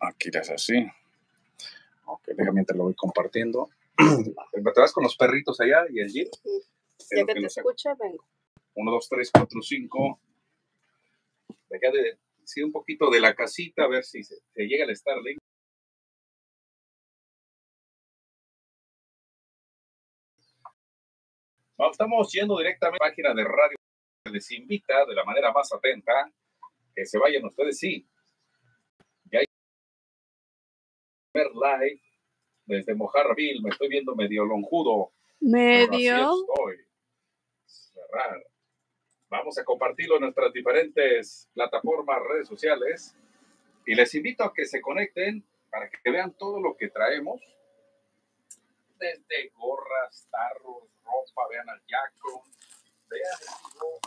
Aquí es así. Ok, déjame mientras lo voy compartiendo. ¿Te vas con los perritos allá y el jeep? Ya que te escucha, vengo. 1, 2, 3, 4, 5. Deja de sí, un poquito de la casita, a ver si se, se llega el Starlink. Estamos yendo directamente a la página de radio. Les invita de la manera más atenta que se vayan ustedes, sí. Live desde Mojarraville. Me estoy viendo medio lonjudo. Medio. Cerrar. Vamos a compartirlo en nuestras diferentes plataformas, redes sociales. Y les invito a que se conecten para que vean todo lo que traemos. Desde gorras, tarros, ropa, vean al Jackson, vean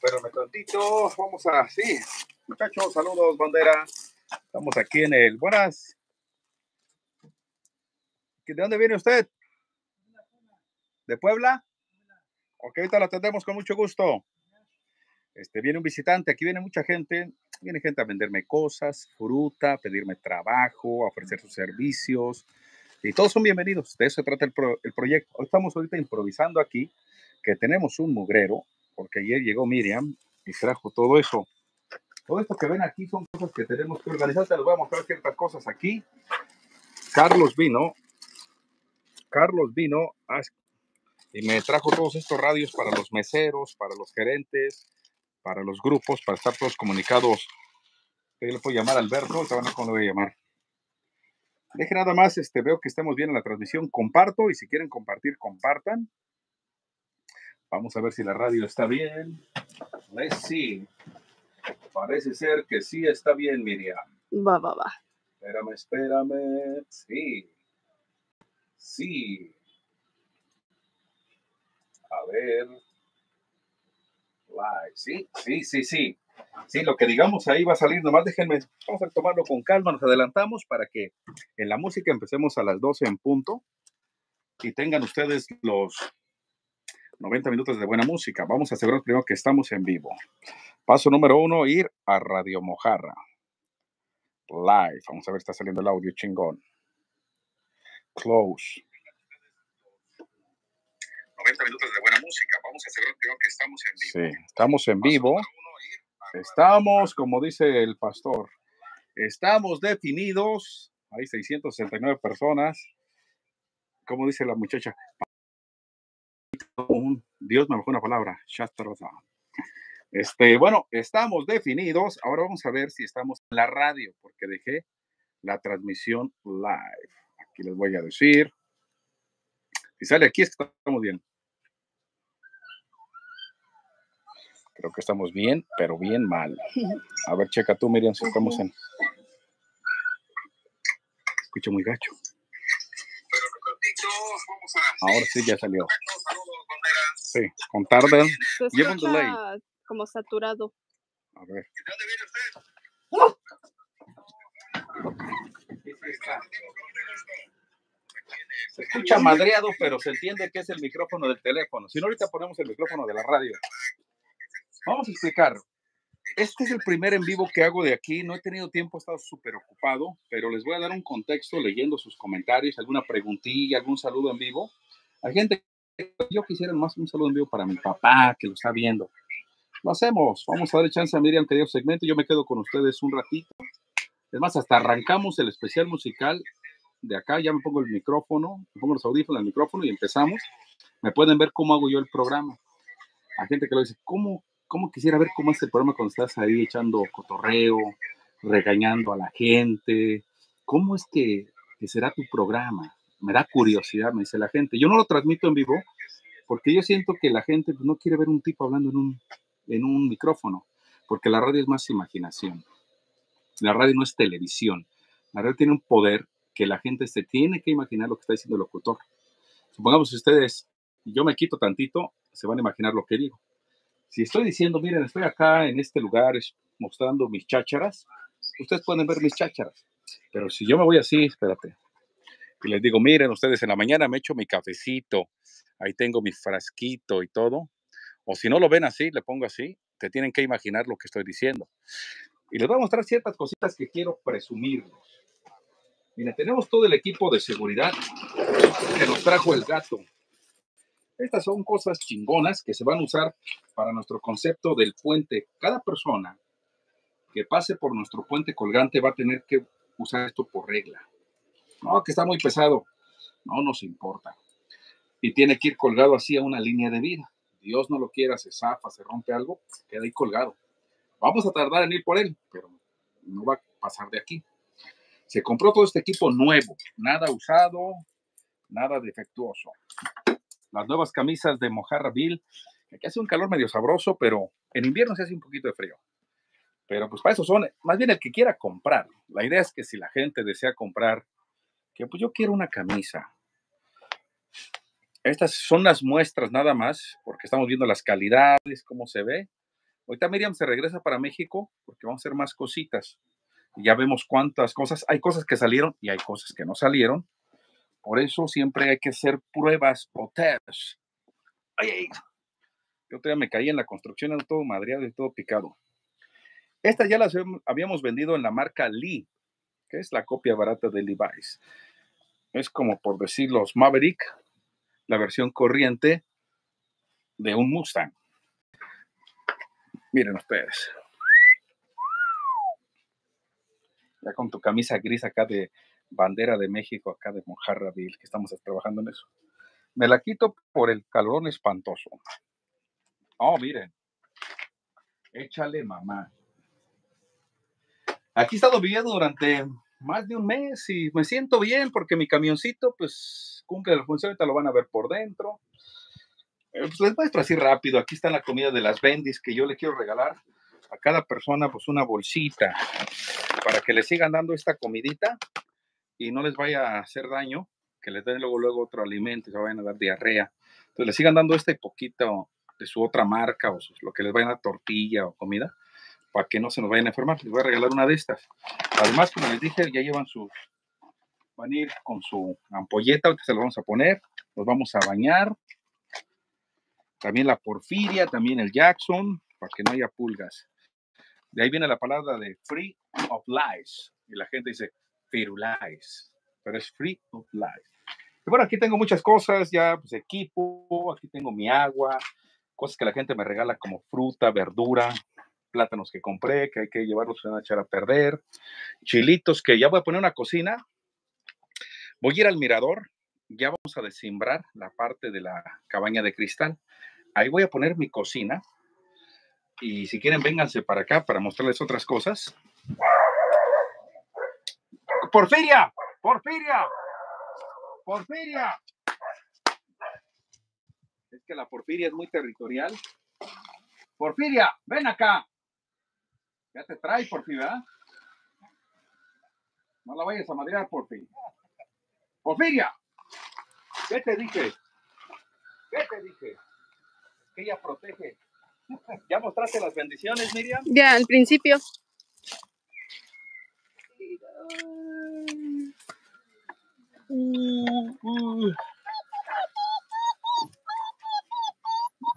Espérame tantito, vamos a, sí, muchachos, saludos, bandera. Estamos aquí en el, buenas. ¿De dónde viene usted? ¿De Puebla? Ok, ahorita la atendemos con mucho gusto. Este, viene un visitante, aquí viene mucha gente, viene gente a venderme cosas, fruta, pedirme trabajo, a ofrecer sus servicios, y todos son bienvenidos. De eso se trata el, pro- el proyecto. Hoy estamos ahorita improvisando aquí, que tenemos un mugrero, porque ayer llegó Miriam y trajo todo eso. Todo esto que ven aquí son cosas que tenemos que organizar. Te les voy a mostrar ciertas cosas aquí. Carlos vino, Carlos vino a- y me trajo todos estos radios para los meseros, para los gerentes, para los grupos, para estar todos comunicados. Yo le puedo llamar a Alberto, ahorita ver cómo le voy a llamar. Deje nada más, este, veo que estamos bien en la transmisión. Comparto y si quieren compartir, compartan. Vamos a ver si la radio está bien. Let's see. Parece ser que sí está bien, Miriam. Va, va, va. Espérame, espérame. Sí. Sí. A ver. Live. Sí, sí, sí, sí. Sí, lo que digamos ahí va a salir. Nomás déjenme, vamos a tomarlo con calma. Nos adelantamos para que en la música empecemos a las 12 en punto y tengan ustedes los 90 minutos de buena música. Vamos a asegurar primero que estamos en vivo. Paso número uno, ir a Radio Mojarra. Live. Vamos a ver, está saliendo el audio chingón. Close. 90 minutos de buena música. Vamos a asegurar primero que estamos en vivo. Sí, estamos en vivo. Estamos, como dice el pastor, estamos definidos. Hay 669 personas. Como dice la muchacha, un Dios me bajó una palabra. Este, bueno, estamos definidos. Ahora vamos a ver si estamos en la radio, porque dejé la transmisión live. Aquí les voy a decir. Si sale aquí, estamos bien. Creo que estamos bien, pero bien mal. A ver, checa tú, Miriam, si estamos en. Escucho muy gacho. Ahora sí ya salió. Sí, con tarde. Se Lleva un delay. escucha como saturado. A ver. Se escucha madreado, pero se entiende que es el micrófono del teléfono. Si no, ahorita ponemos el micrófono de la radio. Vamos a explicar. Este es el primer en vivo que hago de aquí. No he tenido tiempo, he estado súper ocupado, pero les voy a dar un contexto leyendo sus comentarios, alguna preguntilla, algún saludo en vivo. Hay gente que yo quisiera más un saludo en vivo para mi papá que lo está viendo. Lo hacemos. Vamos a darle chance a Miriam que dé un segmento. Yo me quedo con ustedes un ratito. Es más, hasta arrancamos el especial musical de acá. Ya me pongo el micrófono, me pongo los audífonos, el micrófono y empezamos. Me pueden ver cómo hago yo el programa. Hay gente que lo dice, ¿cómo, cómo quisiera ver cómo es el programa cuando estás ahí echando cotorreo, regañando a la gente? ¿Cómo es que, que será tu programa? Me da curiosidad, me dice la gente. Yo no lo transmito en vivo porque yo siento que la gente pues, no quiere ver un tipo hablando en un, en un micrófono, porque la radio es más imaginación. La radio no es televisión. La radio tiene un poder que la gente se tiene que imaginar lo que está diciendo el locutor. Supongamos que ustedes, yo me quito tantito, se van a imaginar lo que digo. Si estoy diciendo, miren, estoy acá en este lugar mostrando mis chácharas, ustedes pueden ver mis chácharas. Pero si yo me voy así, espérate, y les digo, miren, ustedes en la mañana me echo mi cafecito, ahí tengo mi frasquito y todo. O si no lo ven así, le pongo así, te tienen que imaginar lo que estoy diciendo. Y les voy a mostrar ciertas cositas que quiero presumirles. Mira, tenemos todo el equipo de seguridad que nos trajo el gato. Estas son cosas chingonas que se van a usar para nuestro concepto del puente. Cada persona que pase por nuestro puente colgante va a tener que usar esto por regla. No, que está muy pesado. No nos importa y tiene que ir colgado así a una línea de vida. Dios no lo quiera, se zafa, se rompe algo, queda ahí colgado. Vamos a tardar en ir por él, pero no va a pasar de aquí. Se compró todo este equipo nuevo, nada usado, nada defectuoso. Las nuevas camisas de Mojarra Bill, que hace un calor medio sabroso, pero en invierno se hace un poquito de frío. Pero pues para eso son, más bien el que quiera comprar. La idea es que si la gente desea comprar, pues yo quiero una camisa, estas son las muestras nada más, porque estamos viendo las calidades, cómo se ve. Ahorita Miriam se regresa para México porque vamos a hacer más cositas. ya vemos cuántas cosas. Hay cosas que salieron y hay cosas que no salieron. Por eso siempre hay que hacer pruebas o tests. Ay, ay. Yo todavía me caí en la construcción, en todo madreado y todo picado. Estas ya las habíamos vendido en la marca Lee, que es la copia barata de Levi's. Es como por decir los Maverick, la versión corriente de un Mustang. Miren ustedes. Ya con tu camisa gris acá de bandera de México, acá de Mojarraville, que estamos trabajando en eso. Me la quito por el calorón espantoso. Oh, miren. Échale mamá. Aquí he estado viviendo durante más de un mes y me siento bien porque mi camioncito, pues cumple la función, ahorita lo van a ver por dentro. Pues les muestro así rápido, aquí está la comida de las bendis que yo le quiero regalar a cada persona pues una bolsita para que le sigan dando esta comidita y no les vaya a hacer daño, que les den luego, luego otro alimento se vayan a dar diarrea. Entonces le sigan dando este poquito de su otra marca o lo que les vayan a tortilla o comida para que no se nos vayan a enfermar. Les voy a regalar una de estas. Además, como les dije, ya llevan sus van a ir con su ampolleta, ahorita se lo vamos a poner, nos vamos a bañar. También la porfiria, también el Jackson, para que no haya pulgas. De ahí viene la palabra de free of lies. Y la gente dice firulais, pero es free of lies. Y bueno, aquí tengo muchas cosas, ya pues equipo, aquí tengo mi agua, cosas que la gente me regala como fruta, verdura, plátanos que compré, que hay que llevarlos a echar a perder, chilitos que ya voy a poner una cocina, Voy a ir al mirador, ya vamos a desimbrar la parte de la cabaña de cristal. Ahí voy a poner mi cocina. Y si quieren, vénganse para acá para mostrarles otras cosas. Porfiria, Porfiria, Porfiria. Es que la Porfiria es muy territorial. Porfiria, ven acá. Ya te trae, Porfiria. No la vayas a madrear, Porfiria. Porfiria, ¿qué te dije? ¿Qué te dije? Que ella protege. ¿Ya mostraste las bendiciones, Miriam? Ya, al principio.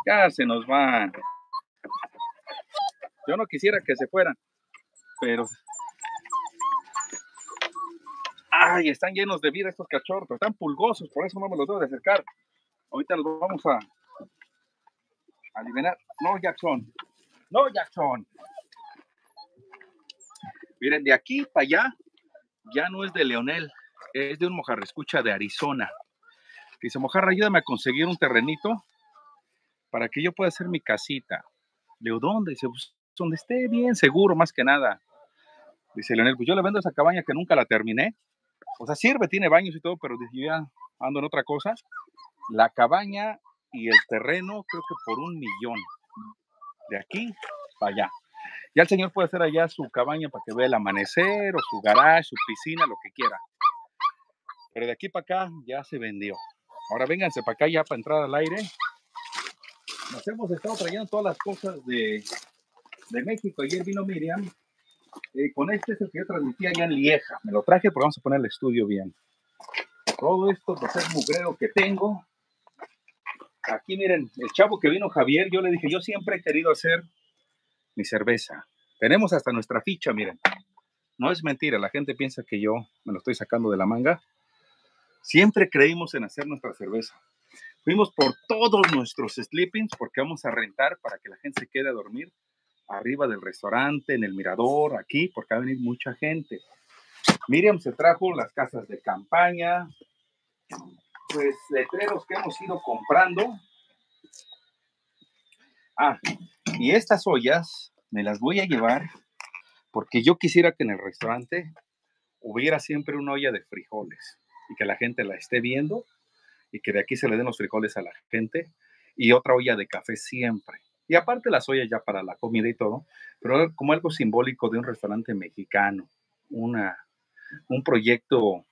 Ya se nos van. Yo no quisiera que se fueran, pero Ay, están llenos de vida estos cachorros, están pulgosos, por eso no me los debo de acercar. Ahorita los vamos a aliviar. No, Jackson. No, Jackson. Miren, de aquí para allá ya no es de Leonel, es de un mojarrescucha de Arizona. Dice, mojarra, ayúdame a conseguir un terrenito para que yo pueda hacer mi casita. Le ¿dónde? Dice, pues, donde esté bien seguro, más que nada. Dice Leonel, pues yo le vendo esa cabaña que nunca la terminé O sea, sirve, tiene baños y todo, pero ya ando en otra cosa. La cabaña y el terreno, creo que por un millón. De aquí para allá. Ya el señor puede hacer allá su cabaña para que vea el amanecer, o su garage, su piscina, lo que quiera. Pero de aquí para acá ya se vendió. Ahora vénganse para acá ya para entrar al aire. Nos hemos estado trayendo todas las cosas de, de México. Ayer vino Miriam. Eh, con este es el que yo transmitía allá en Lieja. Me lo traje porque vamos a poner el estudio bien. Todo esto, pues es mugrero que tengo. Aquí miren, el chavo que vino Javier, yo le dije, yo siempre he querido hacer mi cerveza. Tenemos hasta nuestra ficha, miren. No es mentira, la gente piensa que yo me lo estoy sacando de la manga. Siempre creímos en hacer nuestra cerveza. Fuimos por todos nuestros sleepings porque vamos a rentar para que la gente se quede a dormir arriba del restaurante, en el mirador, aquí, porque va a venir mucha gente. Miriam se trajo las casas de campaña, pues letreros que hemos ido comprando. Ah, y estas ollas me las voy a llevar porque yo quisiera que en el restaurante hubiera siempre una olla de frijoles y que la gente la esté viendo y que de aquí se le den los frijoles a la gente y otra olla de café siempre. Y aparte las ollas ya para la comida y todo, pero como algo simbólico de un restaurante mexicano, una, un proyecto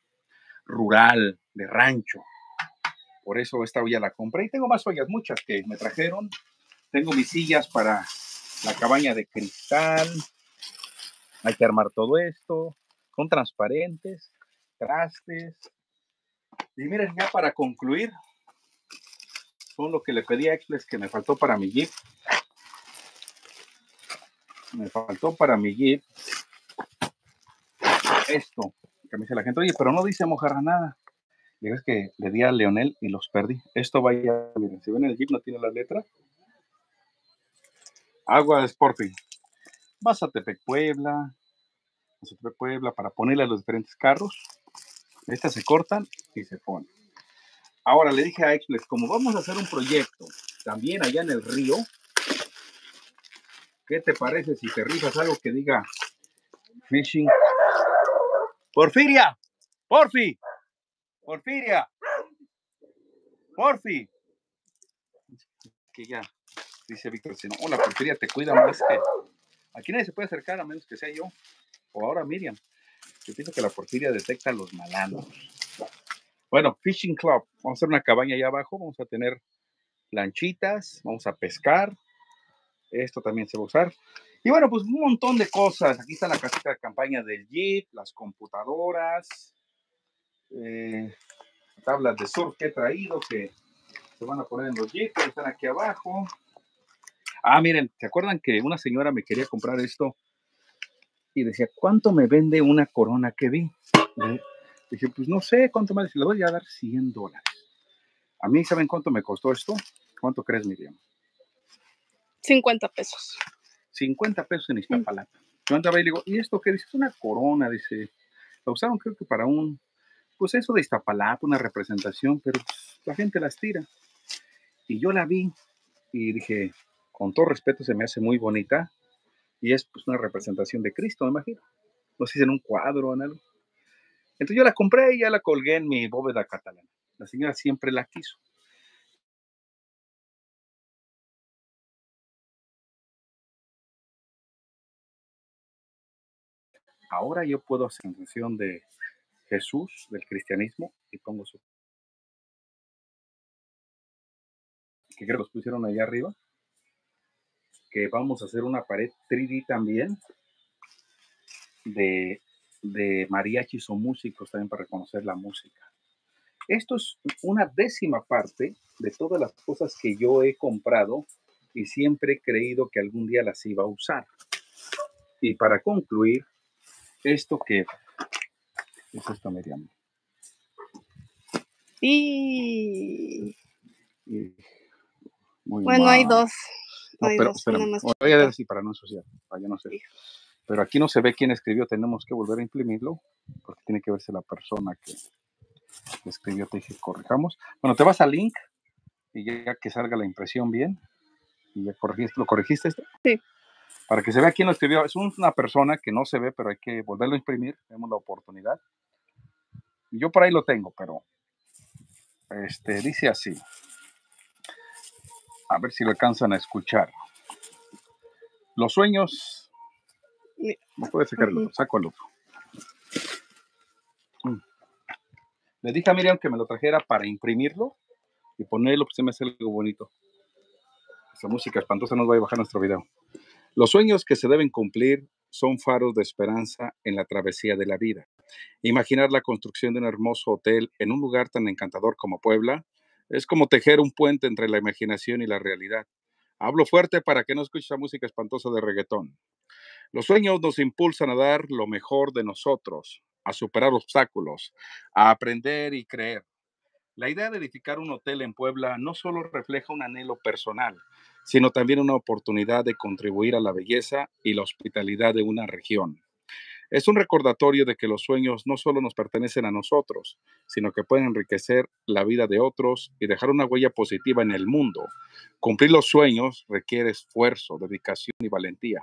rural, de rancho. Por eso esta olla la compré y tengo más ollas, muchas que me trajeron. Tengo mis sillas para la cabaña de cristal. Hay que armar todo esto. Son transparentes, trastes, y miren, ya para concluir, son lo que le pedí a Express que me faltó para mi Jeep. Me faltó para mi Jeep esto, que me dice la gente, oye, pero no dice mojarra nada. Y es que le di a Leonel y los perdí. Esto vaya, miren, si ven el Jeep no tiene la letra. Agua Sporting. Vas a Tepec Puebla, vas a Tepec Puebla para ponerle a los diferentes carros. Estas se cortan y se ponen. Ahora le dije a Explex, como vamos a hacer un proyecto también allá en el río, ¿qué te parece si te rifas algo que diga fishing? Porfiria, Porfi, Porfiria, Porfi. Que ya, dice Víctor, si no, hola Porfiria, te cuida más que... Aquí nadie se puede acercar a menos que sea yo o ahora Miriam. Yo pienso que la porfiria detecta a los malandros. Bueno, Fishing Club. Vamos a hacer una cabaña allá abajo. Vamos a tener lanchitas. Vamos a pescar. Esto también se va a usar. Y bueno, pues un montón de cosas. Aquí está la casita de campaña del Jeep, las computadoras, eh, tablas de surf que he traído que se van a poner en los Jeeps. Están aquí abajo. Ah, miren, ¿se acuerdan que una señora me quería comprar esto? y decía, ¿cuánto me vende una corona que vi? dije, pues no sé, ¿cuánto me Le voy a dar 100 dólares. A mí, ¿saben cuánto me costó esto? ¿Cuánto crees, Miriam? 50 pesos. 50 pesos en Iztapalapa. Yo andaba y le digo, ¿y esto qué dice? Es una corona, dice. La usaron creo que para un, pues eso de Iztapalapa, una representación, pero pues, la gente las tira. Y yo la vi y dije, con todo respeto, se me hace muy bonita, y es pues una representación de Cristo, me imagino. No sé si en un cuadro o en algo. Entonces yo la compré y ya la colgué en mi bóveda catalana. La señora siempre la quiso. Ahora yo puedo hacer mención de Jesús, del cristianismo, y pongo su... que creo que los pusieron allá arriba que vamos a hacer una pared 3D también de, de mariachis o músicos también para reconocer la música. Esto es una décima parte de todas las cosas que yo he comprado y siempre he creído que algún día las iba a usar. Y para concluir, esto que es esto, Miriam. Y... bueno, hay dos. No, pero voy a decir para no ensuciar, para no sé. Pero aquí no se ve quién escribió, tenemos que volver a imprimirlo, porque tiene que verse la persona que escribió, te dije, corrijamos. Bueno, te vas al link y ya que salga la impresión bien, y ya corregiste, ¿lo corregiste esto? Sí. Para que se vea quién lo escribió. Es una persona que no se ve, pero hay que volverlo a imprimir, tenemos la oportunidad. Yo por ahí lo tengo, pero este, dice así. A ver si lo alcanzan a escuchar. Los sueños. No puede sacar el otro, saco el otro. Mm. Le dije a Miriam que me lo trajera para imprimirlo y ponerlo, pues se me hace algo bonito. Esa música espantosa nos va a bajar nuestro video. Los sueños que se deben cumplir son faros de esperanza en la travesía de la vida. Imaginar la construcción de un hermoso hotel en un lugar tan encantador como Puebla es como tejer un puente entre la imaginación y la realidad. Hablo fuerte para que no escuches la música espantosa de reggaetón. Los sueños nos impulsan a dar lo mejor de nosotros, a superar obstáculos, a aprender y creer. La idea de edificar un hotel en Puebla no solo refleja un anhelo personal, sino también una oportunidad de contribuir a la belleza y la hospitalidad de una región. Es un recordatorio de que los sueños no solo nos pertenecen a nosotros, sino que pueden enriquecer la vida de otros y dejar una huella positiva en el mundo. Cumplir los sueños requiere esfuerzo, dedicación y valentía,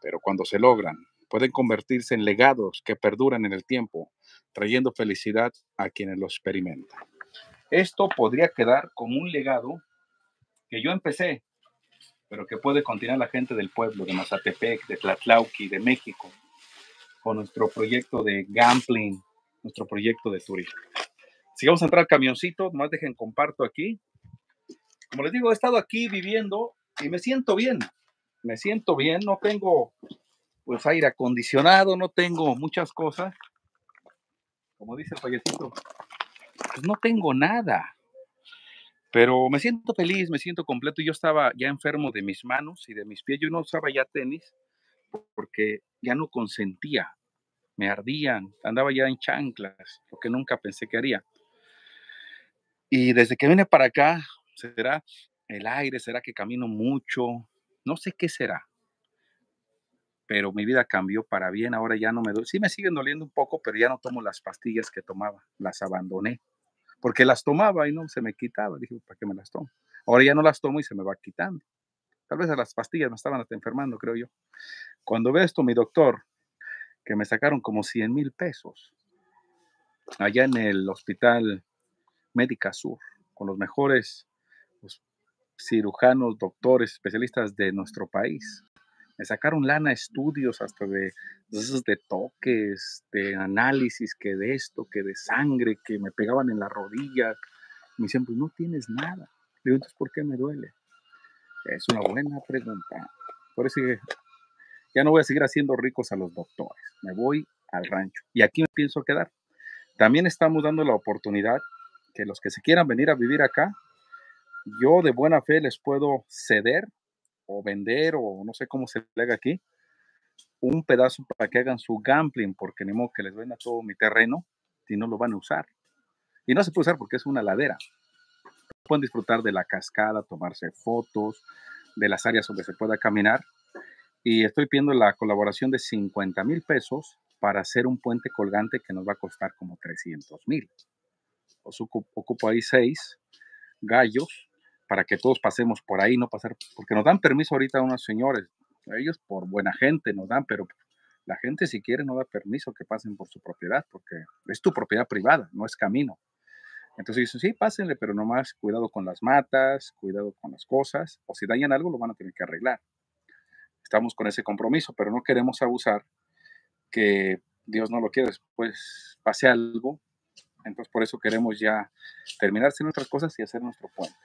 pero cuando se logran, pueden convertirse en legados que perduran en el tiempo, trayendo felicidad a quienes lo experimentan. Esto podría quedar como un legado que yo empecé, pero que puede continuar la gente del pueblo, de Mazatepec, de Tlatlauqui, de México, con nuestro proyecto de gambling, nuestro proyecto de turismo. Si vamos a entrar camioncito, más dejen comparto aquí. Como les digo, he estado aquí viviendo y me siento bien. Me siento bien, no tengo pues aire acondicionado, no tengo muchas cosas. Como dice el fallecito, pues no tengo nada. Pero me siento feliz, me siento completo. Yo estaba ya enfermo de mis manos y de mis pies. Yo no usaba ya tenis porque ya no consentía, me ardían, andaba ya en chanclas, lo que nunca pensé que haría. Y desde que vine para acá, será el aire, será que camino mucho, no sé qué será, pero mi vida cambió para bien, ahora ya no me duele, sí me siguen doliendo un poco, pero ya no tomo las pastillas que tomaba, las abandoné, porque las tomaba y no se me quitaba, dije, ¿para qué me las tomo? Ahora ya no las tomo y se me va quitando. Tal vez a las pastillas me estaban hasta enfermando, creo yo. Cuando ve esto, mi doctor, que me sacaron como 100 mil pesos allá en el hospital Médica Sur, con los mejores pues, cirujanos, doctores, especialistas de nuestro país. Me sacaron lana estudios hasta de, de toques, de análisis, que de esto, que de sangre, que me pegaban en la rodilla. Me dicen, pues no tienes nada. Le digo, entonces, ¿por qué me duele? Es una buena pregunta. Por eso ya no voy a seguir haciendo ricos a los doctores. Me voy al rancho. Y aquí me pienso quedar. También estamos dando la oportunidad que los que se quieran venir a vivir acá, yo de buena fe les puedo ceder o vender o no sé cómo se le haga aquí, un pedazo para que hagan su gambling, porque ni modo que les venda todo mi terreno si no lo van a usar. Y no se puede usar porque es una ladera. Pueden disfrutar de la cascada, tomarse fotos, de las áreas donde se pueda caminar y estoy pidiendo la colaboración de 50 mil pesos para hacer un puente colgante que nos va a costar como 300 mil. Ocupo ahí seis gallos para que todos pasemos por ahí, no pasar, porque nos dan permiso ahorita a unos señores, ellos por buena gente nos dan, pero la gente si quiere no da permiso que pasen por su propiedad, porque es tu propiedad privada, no es camino. Entonces dicen, sí, pásenle, pero nomás cuidado con las matas, cuidado con las cosas, o si dañan algo lo van a tener que arreglar estamos con ese compromiso, pero no queremos abusar que Dios no lo quiere, después pase algo. Entonces por eso queremos ya terminar sin nuestras cosas y hacer nuestro puente.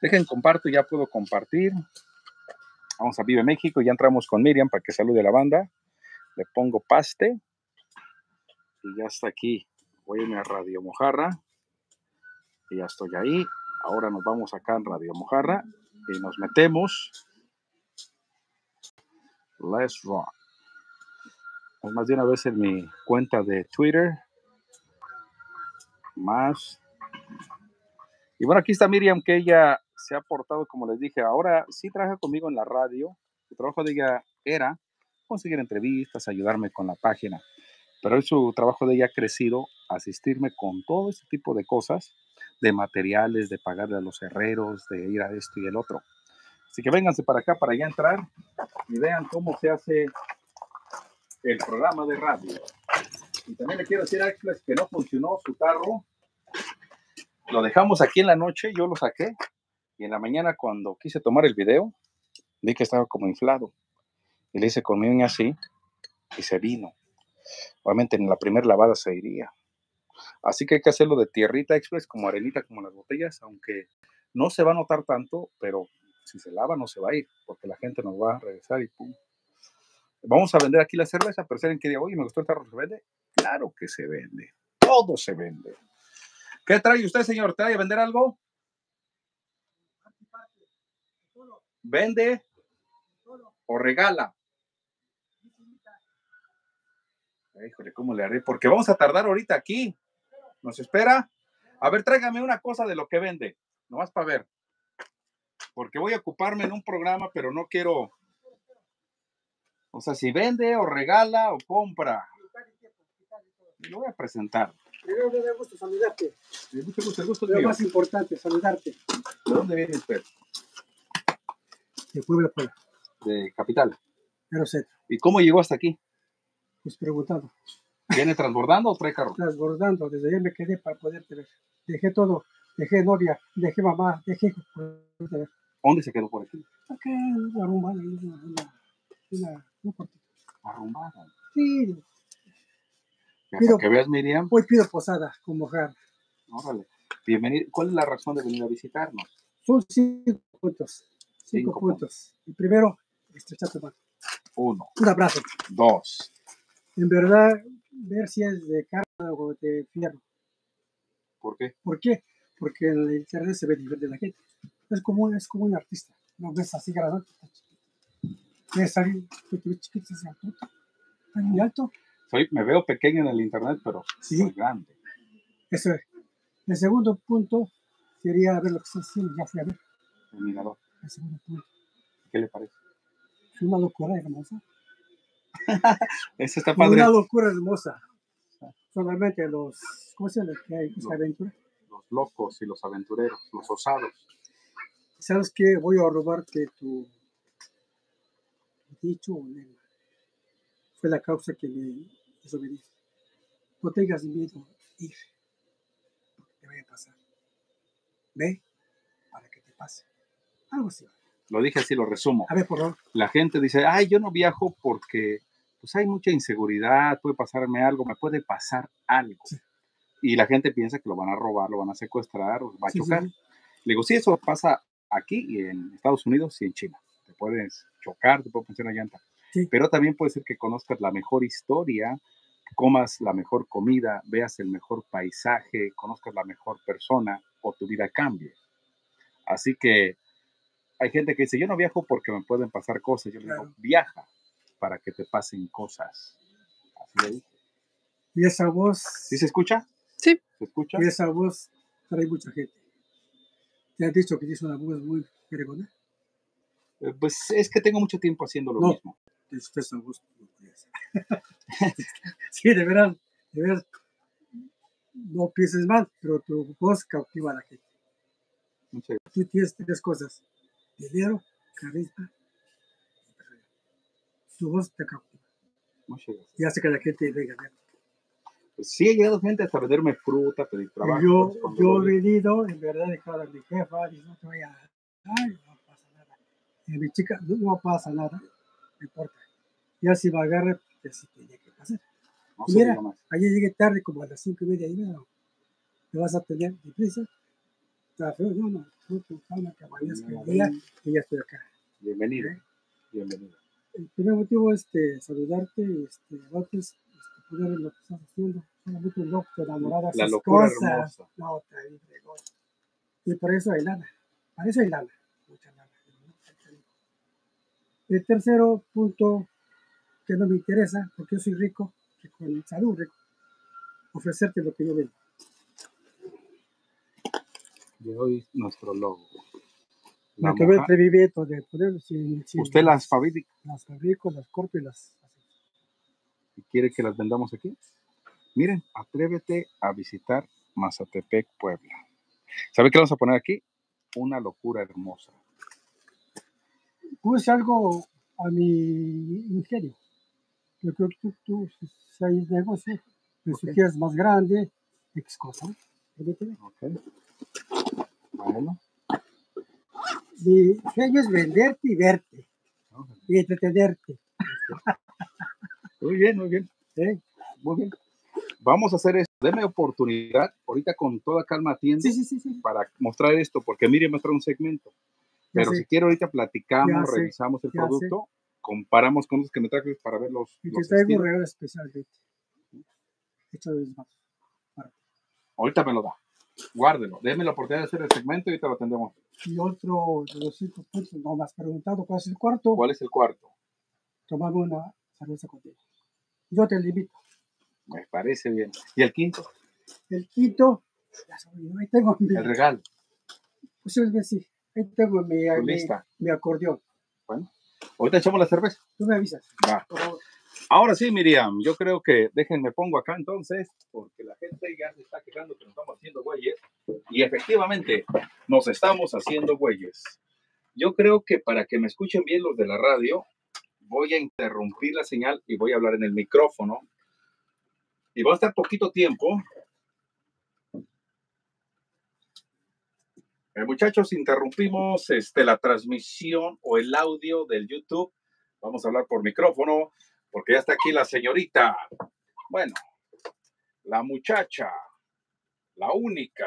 Dejen comparto, ya puedo compartir. Vamos a Vive México, ya entramos con Miriam para que salude a la banda. Le pongo paste y ya está aquí. Voy a irme a Radio Mojarra y ya estoy ahí. Ahora nos vamos acá en Radio Mojarra y nos metemos Let's Rock. más de una vez en mi cuenta de Twitter. Más. Y bueno, aquí está Miriam, que ella se ha portado, como les dije, ahora sí trabaja conmigo en la radio. Su trabajo de ella era conseguir entrevistas, ayudarme con la página. Pero su trabajo de ella ha crecido, asistirme con todo este tipo de cosas, de materiales, de pagarle a los herreros, de ir a esto y el otro. Así que vénganse para acá para ya entrar y vean cómo se hace el programa de radio. Y también le quiero decir a Express que no funcionó su carro. Lo dejamos aquí en la noche, yo lo saqué. Y en la mañana cuando quise tomar el video, vi que estaba como inflado. Y le hice con mi uña así y se vino. Obviamente en la primera lavada se iría. Así que hay que hacerlo de tierrita express, como arenita, como las botellas, aunque no se va a notar tanto, pero si se lava no se va a ir, porque la gente nos va a regresar y pum. Vamos a vender aquí la cerveza, pero ¿saben qué día? Oye, me gustó el tarro, ¿se vende? Claro que se vende. Todo se vende. ¿Qué trae usted, señor? ¿Trae a vender algo? ¿Vende o regala? Híjole, ¿cómo le haré? Porque vamos a tardar ahorita aquí. ¿Nos espera? A ver, tráigame una cosa de lo que vende. Nomás para ver. Porque voy a ocuparme en un programa, pero no quiero. O sea, si vende o regala o compra. Lo voy a presentar. Primero me da gusto saludarte. Mucho gusto, el gusto Lo mío. más importante, saludarte. ¿De dónde viene usted? De Puebla, Puebla. De Capital. Pero sé, ¿Y cómo llegó hasta aquí? pues preguntado. ¿Viene transbordando o trae carro? Transbordando, desde ayer me quedé para poderte ver. Dejé todo. Dejé novia, dejé mamá, dejé hijos. ¿Dónde se quedó por aquí? Acá, una rumba, una, una, una, un cuartito. Arrumbada. Sí, Pido- que veas, Miriam. hoy pido posada con mojar. Órale. Bienvenido. ¿Cuál es la razón de venir a visitarnos? Son cinco puntos. Cinco, Cinco puntos. El primero, estrechar tu mano. Uno, Un abrazo. dos. En verdad, ver si es de carne o de fierro. ¿Por qué? ¿Por qué? Porque en el internet se ve el nivel de la gente. Es como, un- es como un artista. No ves así grandote. Ves alguien que te ves chiquito, está muy alto. Soy, me veo pequeño en el internet, pero Sí. soy grande. Eso es. El segundo punto sería ver lo que está haciendo. Ya fui a ver El mirador. El segundo punto. ¿Qué le parece? Es una locura hermosa. Ese está padre. Una locura hermosa. Solamente los, ¿cómo se llama? Que hay, los aventuras. Los locos y los aventureros, los osados. ¿Sabes qué? Voy a robarte tu, dicho o lema. Fue la causa que me venir. No tengas miedo ir. Porque te vaya a pasar. Ve para que te pase. Algo así. Lo dije así, lo resumo. A ver, por favor. La gente dice, ay, yo no viajo porque pues hay mucha inseguridad, puede pasarme algo, me puede pasar algo. Sí. Y la gente piensa que lo van a robar, lo van a secuestrar, o va a Sí, chocar. sí. Le digo, sí, eso pasa aquí y en Estados Unidos y en China. Te puedes chocar, te puede poner una llanta. Pero también puede ser que conozcas la mejor historia, comas la mejor comida, veas el mejor paisaje, conozcas la mejor persona o tu vida cambie. Así que hay gente que dice, yo no viajo porque me pueden pasar cosas. Yo le digo, Claro. viaja para que te pasen cosas. Así le dije. Y esa voz, ¿Sí se escucha? Sí. ¿Se escucha? y esa voz trae mucha gente. Te han dicho que tienes una voz muy fregona. Eh, Pues es que tengo mucho tiempo haciendo lo No. mismo. Tienes esa voz. muy curiosa. sí, de verdad, de verdad. No pienses mal, pero tu voz cautiva a la gente. Muchas Tú tienes tres cosas: dinero, carisma. Tu voz te cautiva muchas gracias. y hace que la gente venga a. Pues sí, ha llegado gente hasta venderme fruta, pedir trabajo. yo, yo he venido, en verdad, dejar a mi jefa, y no te voy a. Ay, no pasa nada. Y mi chica, no, no pasa nada, no importa. Ya si me agarra, ya sí tiene que pasar. No y mira. Ayer llegué tarde, como a las cinco y media, y no, te vas a tener deprisa. Está feo, no, no, día, y ya estoy acá. Bienvenido. ¿eh? Bienvenido. El primer motivo es este, saludarte, este, este, poder ver lo que estás haciendo. Solamente un loco enamorado de La esas locura cosas. hermosa. No. Y por eso hay lana. Para eso hay lana. Mucha lana. El tercero punto que no me interesa, porque yo soy rico, que con salud rico, ofrecerte lo que yo vendo. Y hoy nuestro logo. La atrevimiento de ponerlo sin- ¿Usted las fabrica las fabrico, las corto y las y quiere que las vendamos aquí? Miren, atrévete a visitar Mazatepec, Puebla. ¿Sabe qué vamos a poner aquí? Una locura hermosa. puse algo a mi ingenio. Yo creo que tú, tú si hay negocio, Pero si quieres más grande, X cosa. Permíteme. Bueno. Mi sueño es venderte y verte y entretenerte. Muy bien, muy bien. ¿eh? Muy bien. Vamos a hacer esto. Deme oportunidad, ahorita con toda calma atiendo Sí, sí, sí, sí. para mostrar esto, porque Miriam me trae un segmento. Ya Pero sé. si quiero ahorita platicamos, Ya sé, revisamos el sé. producto, comparamos con los que me trajes para ver los, Y te los traigo un regalo especial. Hecho de. Ahorita me lo da. Guárdelo. Déme la oportunidad de hacer el segmento y ahorita lo atendemos. Y otro de los cinco puntos, no me has preguntado cuál es el cuarto. ¿Cuál es el cuarto? Tomame una cerveza contigo. Yo te lo invito. Me parece bien. ¿Y el quinto? El quinto, ya olvidó, ahí tengo mi, El regalo. posiblemente sí, ahí tengo mi, mi, acordeón. Bueno, ahorita echamos la cerveza. Tú me avisas. Va. por favor. Ahora sí, Miriam, yo creo que déjenme pongo acá entonces, porque la gente ya se está quejando que nos estamos haciendo güeyes. Y efectivamente, nos estamos haciendo güeyes. Yo creo que para que me escuchen bien los de la radio, voy a interrumpir la señal y voy a hablar en el micrófono. Y va a estar poquito tiempo. Eh, muchachos, interrumpimos este, la transmisión o el audio del YouTube. Vamos a hablar por micrófono porque ya está aquí la señorita. Bueno, la muchacha, la única,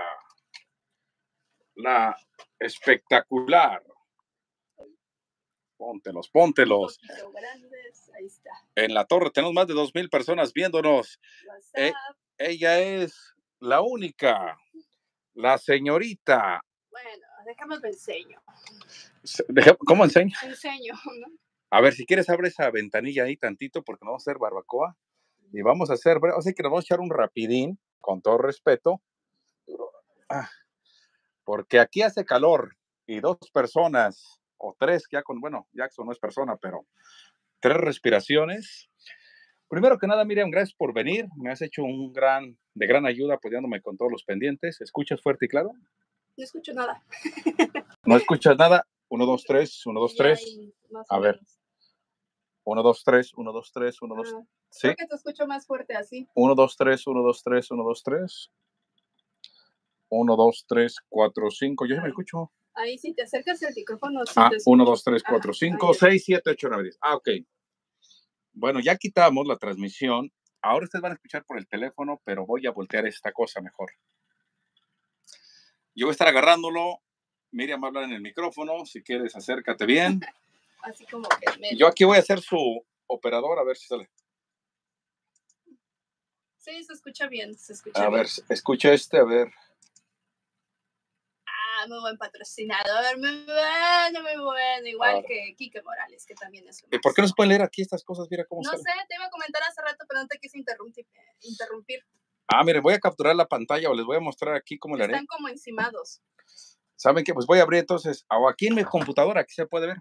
la espectacular. Póntelos, póntelos. grandes, ahí está. En la torre tenemos más de dos mil personas viéndonos. Eh. WhatsApp. Ella es la única, la señorita. Bueno, déjame lo enseño. ¿Cómo enseña? Enseño, ¿no? A ver, si quieres, abre esa ventanilla ahí tantito porque no vamos a hacer barbacoa. Y vamos a hacer, así que nos vamos a echar un rapidín, con todo respeto. Ah, Porque aquí hace calor y dos personas, o tres, ya con, bueno, Jackson no es persona, pero tres respiraciones. Primero que nada, Miriam, gracias por venir. Me has hecho un gran, de gran ayuda apoyándome con todos los pendientes. ¿Escuchas fuerte y claro? No escucho nada. ¿No escuchas nada? Uno, dos, tres, uno, dos, tres. A o ver. Menos. Uno, dos, tres, uno, dos, tres, uno, dos. Ah, Sí. Creo que te escucho más fuerte así. 1, 2, 3, 1, 2, 3, 1, 2, 3. 1, 2, 3, 4, 5. Yo sí me escucho. Ahí si te acercas el micrófono. sí Ah, te 1, escucho. 2, 3, 4, Ajá, 5, ahí 6, 7, 8, 9, 10. Ah, ok. Bueno, ya quitamos la transmisión. Ahora ustedes van a escuchar por el teléfono, pero voy a voltear esta cosa mejor. Yo voy a estar agarrándolo. Miriam va a hablar en el micrófono. Si quieres, acércate bien. Así como que medio. Yo aquí voy a ser su operador, a ver si sale. Sí, se escucha bien, se escucha A bien. ver, escucha este, a ver. Ah, muy buen patrocinador, muy bueno, muy bueno. Igual Ahora. que Quique Morales, que también es ¿Y por qué no se pueden leer aquí estas cosas? Mira cómo No sale. sé, te iba a comentar hace rato, pero no te quise interrumpir. interrumpir. Ah, miren, voy a capturar la pantalla o les voy a mostrar aquí cómo le haré. Están como encimados. ¿Saben qué? Pues voy a abrir entonces, o aquí en mi computadora, aquí se puede ver.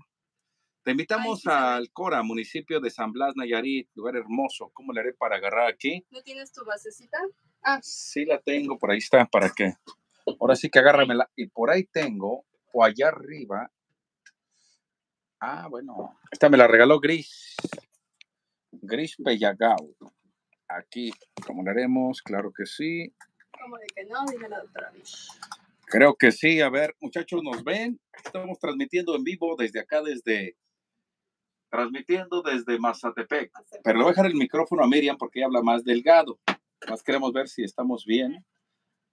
Te invitamos al Cora, municipio de San Blas, Nayarit, lugar hermoso. ¿Cómo le haré para agarrar aquí? ¿No tienes tu basecita? Sí la tengo, por ahí está, para que. Ahora sí que agárramela. Y por ahí tengo, o allá arriba. Ah, bueno, esta me la regaló Gris. Gris Pellagao. Aquí, ¿cómo le haremos? Claro que sí. Como de que no, dime la doctora Bish. Creo que sí. A ver, muchachos, ¿nos ven? Estamos transmitiendo en vivo desde acá, desde... Transmitiendo desde Mazatepec. Pero le voy a dejar el micrófono a Miriam porque ella habla más delgado. Más queremos ver si estamos bien.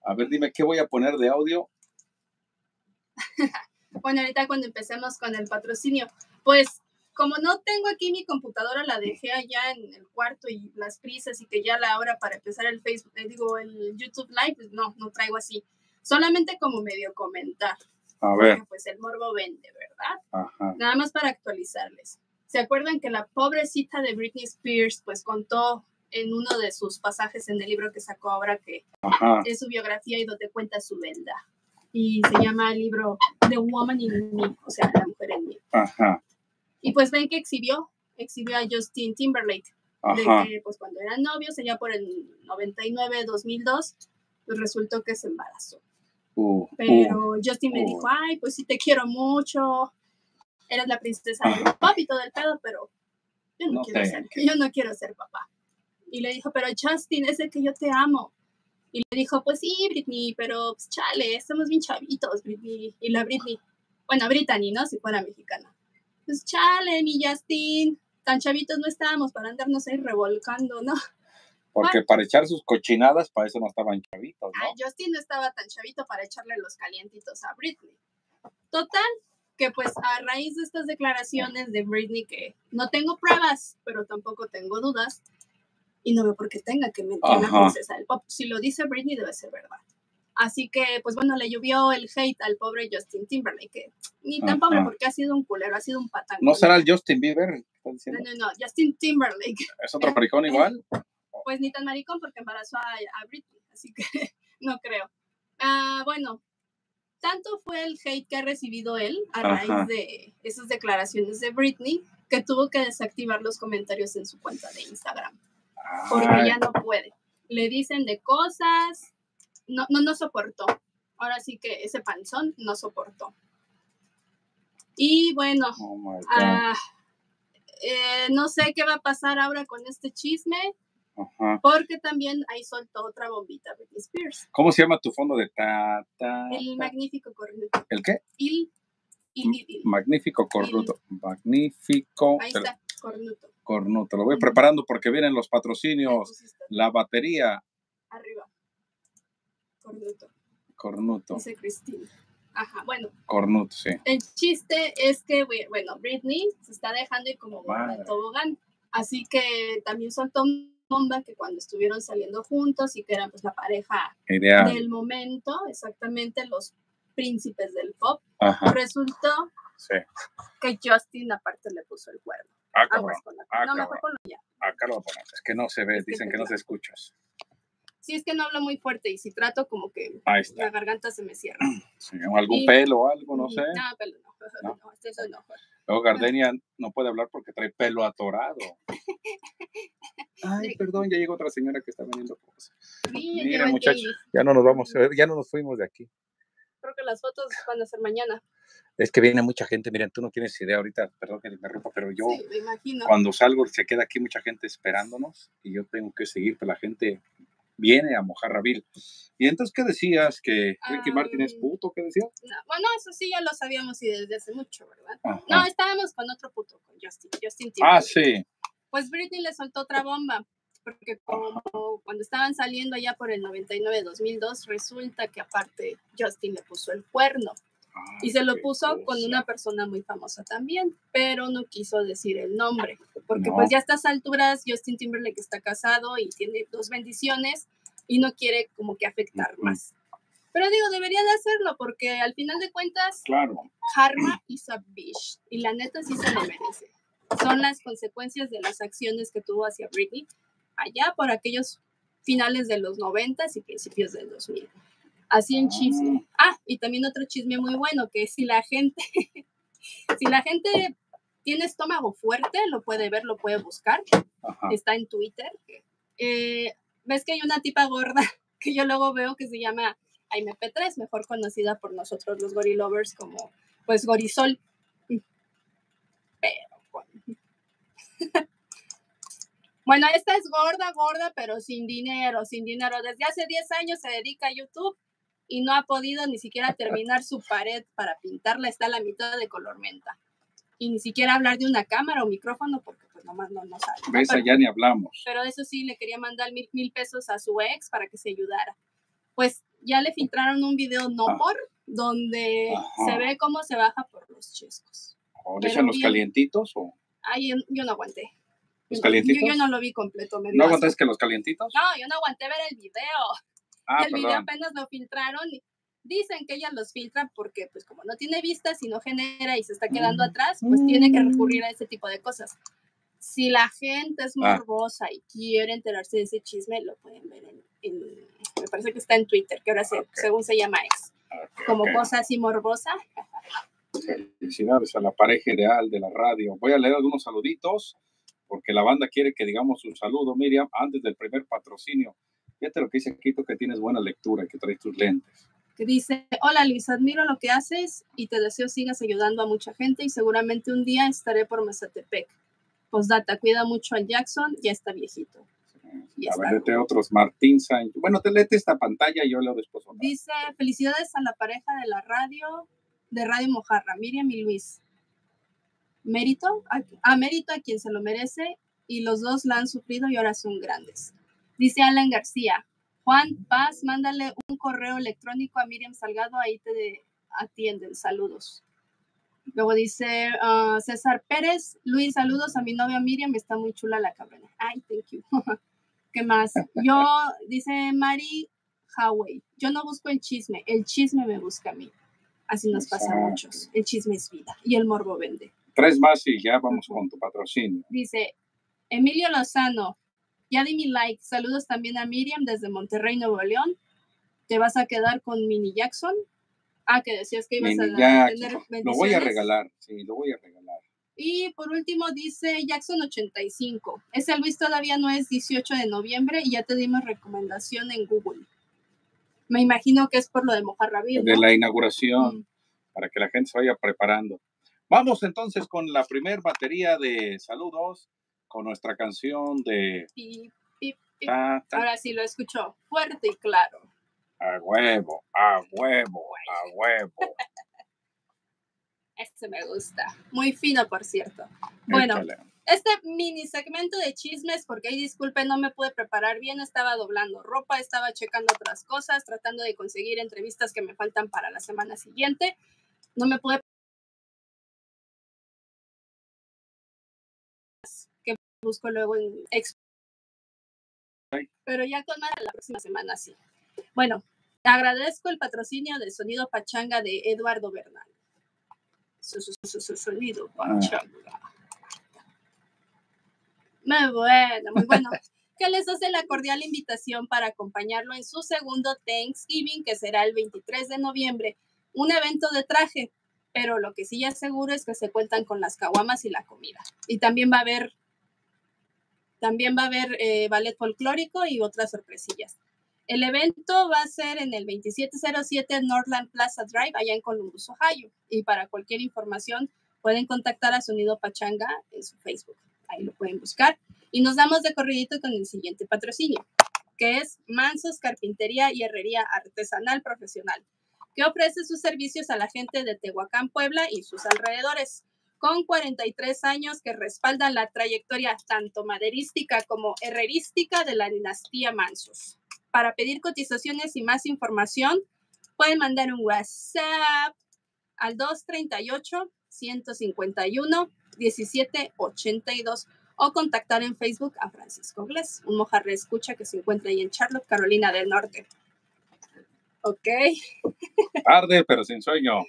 A ver, dime, ¿qué voy a poner de audio? Bueno, ahorita cuando empecemos con el patrocinio, pues como no tengo aquí mi computadora, la dejé allá en el cuarto y las prisas y que ya la hora para empezar el Facebook, eh, digo, el YouTube Live, pues no, no traigo así. Solamente como medio comentar. A ver. Pues el morbo vende, ¿verdad? Ajá. Nada más para actualizarles. ¿Se acuerdan que la pobrecita de Britney Spears pues contó en uno de sus pasajes en el libro que sacó ahora que Ajá. es su biografía y donde cuenta su venda? Y se llama el libro The Woman in Me, o sea, la mujer en mí. Ajá. Y pues ven que exhibió, exhibió a Justin Timberlake, Ajá. de que pues cuando eran novios, allá por el 99, 2002, pues resultó que se embarazó. Uh, uh. Pero Justin le uh. dijo, ay, pues sí te quiero mucho, eres la princesa del pop y todo el pedo, pero yo no, No quiero ser, yo no quiero ser papá. Y le dijo, pero Justin, es el que yo te amo. Y le dijo, pues sí, Britney, pero pues, chale, estamos bien chavitos, Britney. Y la Britney, bueno, Brittany, ¿no? Si fuera mexicana. Pues chale, mi Justin, tan chavitos no estábamos para andarnos ahí revolcando, ¿no? Porque para echar sus cochinadas, para eso no estaban chavitos, ¿no? Ay, Justin no estaba tan chavito para echarle los calientitos a Britney. Total, que pues a raíz de estas declaraciones de Britney, que no tengo pruebas, pero tampoco tengo dudas, y no veo por qué tenga que mentir la Ajá. princesa del pop. Si lo dice Britney, debe ser verdad. Así que, pues bueno, le llovió el hate al pobre Justin Timberlake, que ni tan pobre Ajá. porque ha sido un culero, ha sido un patán. ¿No será el Justin Bieber? ¿estás No, no, no, Justin Timberlake. ¿Es otro maricón igual? Pues ni tan maricón porque embarazó a, a Britney, así que no creo. Ah, bueno, tanto fue el hate que ha recibido él a raíz Ajá. de esas declaraciones de Britney que tuvo que desactivar los comentarios en su cuenta de Instagram porque ya no puede. Le dicen de cosas, no, no, no soportó. Ahora sí que ese panzón no soportó. Y bueno, oh ah, eh, no sé qué va a pasar ahora con este chisme, Ajá. porque también ahí soltó otra bombita Britney Spears. ¿Cómo se llama tu fondo de ta, ta, El magnífico cornuto. ¿El qué? Il, il, il. Magnífico cornuto. Magnífico Ahí está, cornuto. cornuto. Lo voy preparando porque vienen los patrocinios. La batería Arriba. Cornuto. cornuto. Dice Cristina. Ajá, bueno. Cornuto, sí. El chiste es que, bueno, Britney se está dejando ir como Madre. tobogán. Así que también soltó bomba que cuando estuvieron saliendo juntos y que eran pues la pareja Ideal. del momento, exactamente los príncipes del pop, Ajá. resultó Sí. que Justin aparte le puso el cuerno. Ah, cabrón. Ah, No, mejor cabrón. ponlo ya. Acá lo voy a poner. Es que no se ve. Es Dicen que no se escucha. Sí, es que no hablo muy fuerte y si trato como que la garganta se me cierra. Sí, ¿Algún Y- pelo o algo? No sé. No, pero no. ¿No? no, este eso no. Luego Gardenia no puede hablar porque trae pelo atorado. Ay, perdón, ya llegó otra señora que está vendiendo cosas. Sí, Mira, lleva el muchacho. tianguis. Ya no nos vamos, a ver, ya no nos fuimos de aquí. Creo que las fotos van a ser mañana. Es que viene mucha gente, miren, tú no tienes idea ahorita, perdón que te interrumpa, pero yo Sí, me imagino. cuando salgo se queda aquí mucha gente esperándonos y yo tengo que seguir, pero la gente viene a Mojarrabil. Y entonces, ¿qué decías? ¿Que Ricky Martin es puto? ¿Qué decías? No, bueno, eso sí ya lo sabíamos y desde hace mucho, ¿verdad? Ajá. No, estábamos con otro puto, con Justin. Justin ah, Timberlake. sí. Pues Britney le soltó otra bomba, porque como cuando estaban saliendo allá por el 99-2002, resulta que aparte Justin le puso el cuerno y se lo puso con una persona muy famosa también, pero no quiso decir el nombre, porque No. pues ya a estas alturas Justin Timberlake está casado y tiene dos bendiciones y no quiere como que afectar más. Pero digo, debería de hacerlo porque al final de cuentas Claro. karma is a bitch. Y la neta sí se lo merece. Son las consecuencias de las acciones que tuvo hacia Britney allá por aquellos finales de los 90 y principios del 2000. Así en chisme. Ah, y también otro chisme muy bueno, que si la gente, si la gente tiene estómago fuerte, lo puede ver, lo puede buscar. Ajá. Está en Twitter. Eh, Ves que hay una tipa gorda que yo luego veo que se llama AMP3, mejor conocida por nosotros los gorilovers como pues Gorisol. Pero bueno. Bueno, esta es gorda, gorda, pero sin dinero, sin dinero. Desde hace 10 años se dedica a YouTube y no ha podido ni siquiera terminar su pared para pintarla, está a la mitad de color menta. Y ni siquiera hablar de una cámara o micrófono porque pues nomás no, no sabe. ¿Ves? Pero- Allá ni hablamos. pero eso sí, le quería mandar mil, mil pesos a su ex para que se ayudara. Pues ya le filtraron un video no Ah. por, donde Ajá. se ve cómo se baja por los chescos. ¿O dicen los bien. calientitos o Ay, yo, yo no aguanté. los calientitos? Yo, yo no lo vi completo. Me ¿No asco. aguantas que los calientitos? No, yo no aguanté ver el video. Ah, el video perdón. apenas lo filtraron y dicen que ella los filtra porque pues como no tiene vistas y no genera y se está quedando Mm. atrás, pues tiene que recurrir a ese tipo de cosas. Si la gente es Ah. morbosa y quiere enterarse de ese chisme, lo pueden ver en, en- me parece que está en Twitter, que ahora se- Ok. según se llama ex. Ok, Como ok. cosa así morbosa. Felicidades a la pareja ideal de la radio. Voy a leer algunos saluditos porque la banda quiere que digamos un saludo, Miriam, antes del primer patrocinio. Fíjate lo que dice aquí, tú que tienes buena lectura y que traes tus lentes. que dice, hola Luis, admiro lo que haces y te deseo sigas ayudando a mucha gente y seguramente un día estaré por Mazatepec. Postdata, cuida mucho al Jackson, ya está viejito. Sí. Y A ver, léete otros. Martín Sánchez. Bueno, te léete esta pantalla y yo leo después otra. Dice, felicidades a la pareja de la radio, de Radio Mojarra, Miriam y Luis. Mérito, a, a mérito a quien se lo merece y los dos la han sufrido y ahora son grandes. Dice Alan García, Juan Paz, mándale un correo electrónico a Miriam Salgado, ahí te de- atienden, saludos. Luego dice ah, César Pérez, Luis, saludos a mi novia Miriam, está muy chula la cabrona. Ay, thank you. ¿Qué más? Yo, dice Mari Huawei, yo no busco el chisme, el chisme me busca a mí. Así nos pasa a muchos. El chisme es vida y el morbo vende. Tres más y ya vamos con tu patrocinio. Dice Emilio Lozano, ya di mi like. Saludos también a Miriam desde Monterrey, Nuevo León. ¿Te vas a quedar con Mini Jackson? Ah, que decías que ibas Mini a tener Lo voy a regalar, sí, lo voy a regalar. Y por último dice Jackson 85. Ese Luis todavía no es 18 de noviembre y ya te dimos recomendación en Google. Me imagino que es por lo de Mojarrabil, De ¿no? la inauguración, Mm. para que la gente se vaya preparando. Vamos entonces con la primer batería de saludos, con nuestra canción de... Pip, pip, pip. ta, ta, Ahora sí lo escucho fuerte y claro. a huevo, a huevo, a huevo. Este me gusta. Muy fino, por cierto. Bueno, Échale. este mini segmento de chismes, porque ahí disculpen, no me pude preparar bien, estaba doblando ropa, estaba checando otras cosas, tratando de conseguir entrevistas que me faltan para la semana siguiente. No me pude busco luego en Expo. Pero ya con más la próxima semana sí. Bueno, agradezco el patrocinio de Sonido Pachanga de Eduardo Bernal. Su, su- su- su sonido Pachanga. Muy bueno, muy bueno. que les hace la cordial invitación para acompañarlo en su segundo Thanksgiving, que será el 23 de noviembre. Un evento de traje, pero lo que sí ya seguro es que se cuentan con las caguamas y la comida. Y también va a haber, también va a haber eh, ballet folclórico y otras sorpresillas. El evento va a ser en el 2707 Northland Plaza Drive, allá en Columbus, Ohio. Y para cualquier información pueden contactar a Sonido Pachanga en su Facebook. Ahí lo pueden buscar. Y nos damos de corridito con el siguiente patrocinio, que es Mansos Carpintería y Herrería Artesanal Profesional, que ofrece sus servicios a la gente de Tehuacán, Puebla y sus alrededores, con 43 años que respaldan la trayectoria tanto maderística como herrerística de la dinastía Mansos. Para pedir cotizaciones y más información, pueden mandar un WhatsApp al 238 151 1782 o contactar en Facebook a Francisco Glés, un mojarre escucha que se encuentra ahí en Charlotte, Carolina del Norte. Ok. Tarde, pero sin sueño.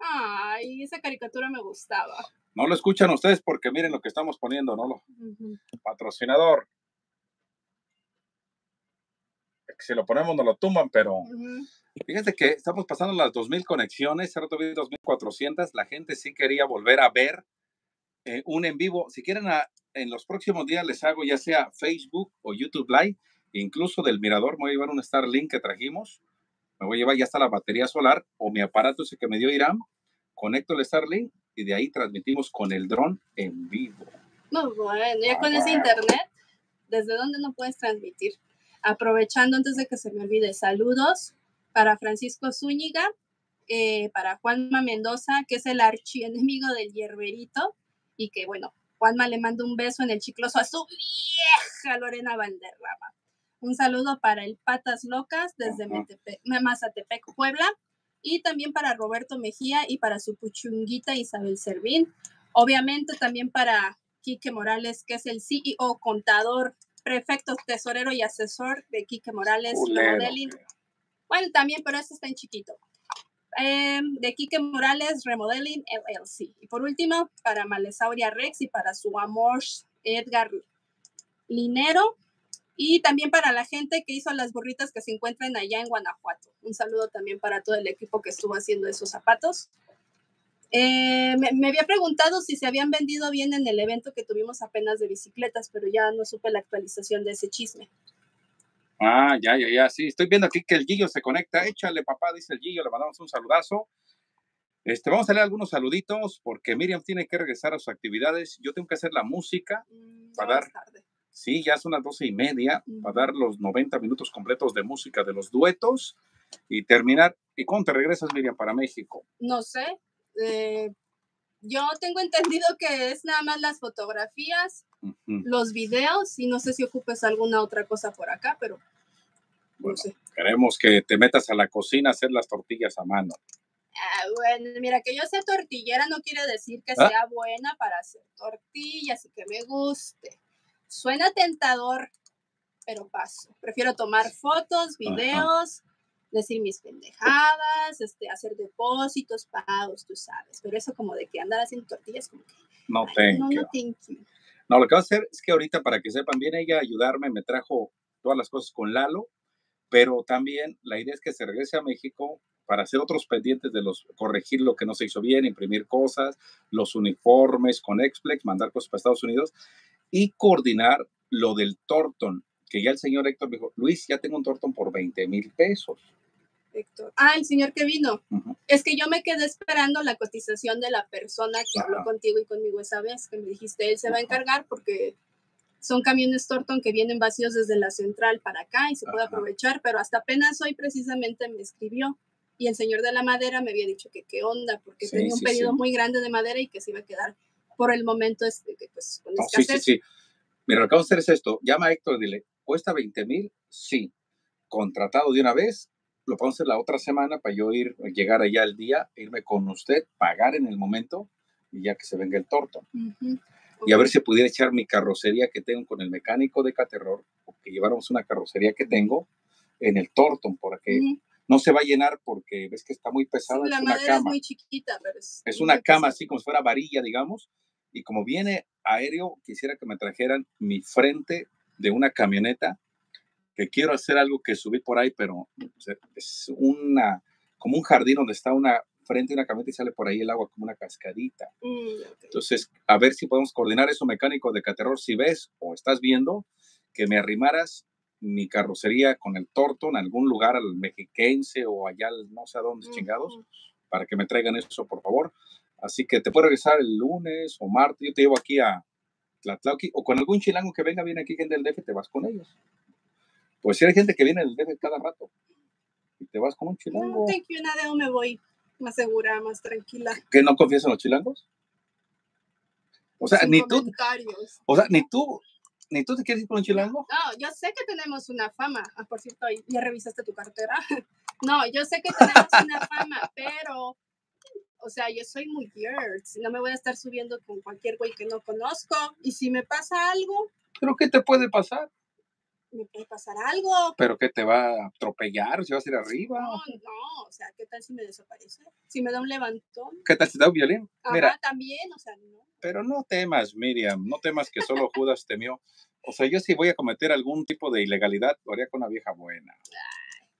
Ay, esa caricatura me gustaba. No lo escuchan ustedes porque miren lo que estamos poniendo, ¿no? Lo, patrocinador. Si lo ponemos nos lo tumban, pero fíjense que estamos pasando las 2000 conexiones, vi 2400, la gente sí quería volver a ver eh, un en vivo. Si quieren, a- en los próximos días les hago ya sea Facebook o YouTube Live, incluso del Mirador, me voy a llevar un Starlink que trajimos, me voy a llevar ya hasta la batería solar o mi aparato ese que me dio Irán, conecto el Starlink y de ahí transmitimos con el dron en vivo. Muy bueno, ya con Ah, ese bueno. internet, ¿desde dónde no puedes transmitir? Aprovechando antes de que se me olvide, saludos para Francisco Zúñiga, eh, para Juanma Mendoza, que es el archienemigo del hierberito, y que bueno, Juanma le manda un beso en el chicloso a su vieja Lorena Valderrama. Un saludo para el Patas Locas desde Mazatepec, Puebla, y también para Roberto Mejía y para su puchunguita Isabel Servín. Obviamente también para Quique Morales, que es el CEO, contador, prefecto, tesorero y asesor de Quique Morales Remodeling. Bueno, también, pero eso está en chiquito. Eh, de Quique Morales Remodeling LLC. Y por último, para Malesauria Rex y para su amor Edgar Linero. Y también para la gente que hizo las burritas que se encuentran allá en Guanajuato. Un saludo también para todo el equipo que estuvo haciendo esos zapatos. Eh, me, me había preguntado si se habían vendido bien en el evento que tuvimos apenas de bicicletas, pero ya no supe la actualización de ese chisme. Ah, ya, ya, ya, sí. Estoy viendo aquí que el Gillo se conecta. Échale, papá, dice el Gillo. Le mandamos un saludazo. Este, vamos a leer algunos saluditos porque Miriam tiene que regresar a sus actividades. Yo tengo que hacer la música Mm, Va a ya dar. más tarde. Sí, ya son las doce y media para dar los 90 minutos completos de música de los duetos y terminar. ¿Y cuándo te regresas, Miriam, para México? No sé. eh, yo tengo entendido que es nada más las fotografías, los videos y no sé si ocupes alguna otra cosa por acá, pero Bueno, no sé. queremos que te metas a la cocina a hacer las tortillas a mano. Ah, bueno, mira, que yo sea tortillera no quiere decir que Ah. sea buena para hacer tortillas y que me guste. Suena tentador, pero paso. Prefiero tomar fotos, videos, decir mis pendejadas, este, hacer depósitos, pagos, tú sabes. Pero eso como de que andar haciendo tortillas, como que, No ay, no, no, thank you. No, lo que va a hacer es que ahorita, para que sepan bien, ella ayudarme, me trajo todas las cosas con Lalo, pero también la idea es que se regrese a México para hacer otros pendientes de los, corregir lo que no se hizo bien, imprimir cosas, los uniformes con Explex, mandar cosas para Estados Unidos y coordinar lo del Torton, que ya el señor Héctor me dijo, Luis, ya tengo un Torton por 20 mil pesos. Héctor. Ah, el señor que vino. Ujú. Es que yo me quedé esperando la cotización de la persona que habló contigo y conmigo esa vez, que me dijiste, él se va a encargar porque son camiones Torton que vienen vacíos desde la central para acá y se puede aprovechar, pero hasta apenas hoy precisamente me escribió y el señor de la madera me había dicho que qué onda, porque Sí, tenía un sí, pedido sí. muy grande de madera y que se iba a quedar por el momento este, que pues con No, sí, sí, sí. Mira, lo que vamos a hacer es esto. Llama a Héctor y dile, ¿cuesta 20 mil? Sí. Contratado de una vez, lo podemos hacer la otra semana para yo ir, llegar allá el día, irme con usted, pagar en el momento y ya que se venga el torto. Y a ver si pudiera echar mi carrocería que tengo con el mecánico de Caterror, porque lleváramos una carrocería que tengo en el Torton, porque Ujú. no se va a llenar porque ves que está muy Sí, pesada, la es una madera es cama. muy chiquita, pero es, Es una cama pesada. así como si fuera varilla, digamos. Y como viene aéreo, quisiera que me trajeran mi frente de una camioneta, que quiero hacer algo que subí por ahí, pero es una, como un jardín donde está una frente de una camioneta y sale por ahí el agua como una cascadita. Mm. Entonces, a ver si podemos coordinar eso, mecánico de Caterror, si ves o estás viendo, que me arrimaras mi carrocería con el torto en algún lugar al mexiquense o allá, al no sé a dónde chingados para que me traigan eso, por favor. Así que te puedo regresar el lunes o martes. Yo te llevo aquí a Tlatlauqui o con algún chilango que venga, viene aquí, gente del DF, te vas con ellos. Pues si hay gente que viene del DF cada rato y te vas con un No, chilango. thank you, nada, me voy más segura, más tranquila. ¿Que no confías en los chilangos? O sea, Sin ni tú, o sea, ni tú, ni tú te quieres ir con un chilango. No, yo sé que tenemos una fama. Ah, por cierto, ¿ya revisaste tu cartera? No, yo sé que tenemos una fama, pero, o sea, yo soy muy weird. No me voy a estar subiendo con cualquier güey que no conozco. Y si me pasa algo, Pero ¿qué te puede pasar? me puede pasar algo. ¿Pero qué te va a atropellar? ¿Si vas a ir arriba? No, no, o sea, ¿qué tal si me desaparece? Si me da un levantón. ¿Qué tal si te da un violín? Ajá, Mira, también, o sea, no. Pero no temas, Miriam, no temas que solo Judas temió. O sea, yo si voy a cometer algún tipo de ilegalidad, lo haría con una vieja buena.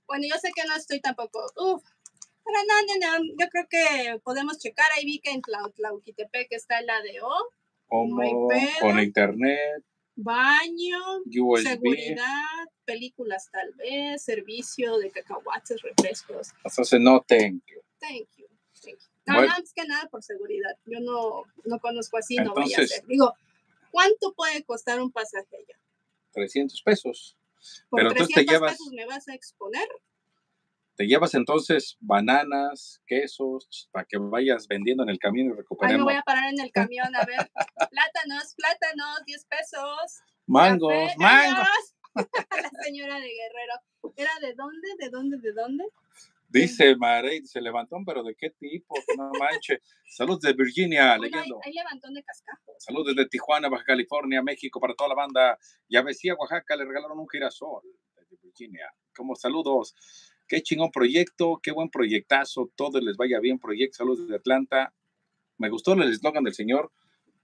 Bueno, yo sé que no estoy tampoco, uf, pero no, no, no, yo creo que podemos checar, ahí vi que en Tlau- Tlauquitepec está el ADO, Como con internet, baño, USB. seguridad, películas tal vez, servicio de cacahuates, refrescos, Entonces, no thank you. thank you, thank you. No, Bueno. no, más que nada por seguridad, yo no, no conozco así, no voy a Entonces- hacer. Digo, ¿cuánto puede costar un pasaje allá? 300 pesos. ¿Por Pero entonces 300 te llevas- pesos me vas a exponer? Te llevas entonces bananas, quesos, para que vayas vendiendo en el camino y Ahí me recuperemos voy a parar en el camión a ver. Plátanos, plátanos, 10 pesos. mangos, café, mangos. La señora de Guerrero. ¿Era de dónde? ¿De dónde? ¿De dónde? Dice Marey, se levantó, pero ¿de qué tipo? No manches. Saludos de Virginia, Bueno, leyendo. hay levantón de cascajos. Saludos desde Tijuana, Baja California, México, para toda la banda. Y a Oaxaca, le regalaron un girasol desde Virginia. Como saludos. Qué chingón proyecto, qué buen proyectazo. Todos les vaya bien, proyecto. Saludos desde Atlanta. Me gustó el eslogan del señor.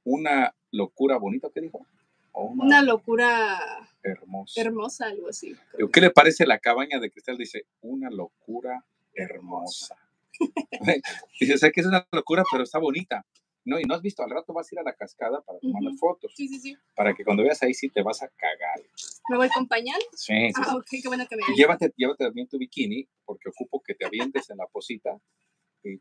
Una locura bonita, ¿qué dijo? Una, locura hermosa. hermosa, algo así. ¿Qué le parece la cabaña de cristal? Dice, una locura hermosa. Dice, sé que es una locura, pero está bonita. No, y no has visto, al rato vas a ir a la cascada para tomar las Ujú. fotos. Sí, sí, sí. Para que cuando veas ahí sí te vas a cagar. ¿Me voy con pañal? Sí, sí, sí. Ah, ok, qué bueno que me Y llévate, llévate también tu bikini, porque ocupo que te avientes en la posita. y.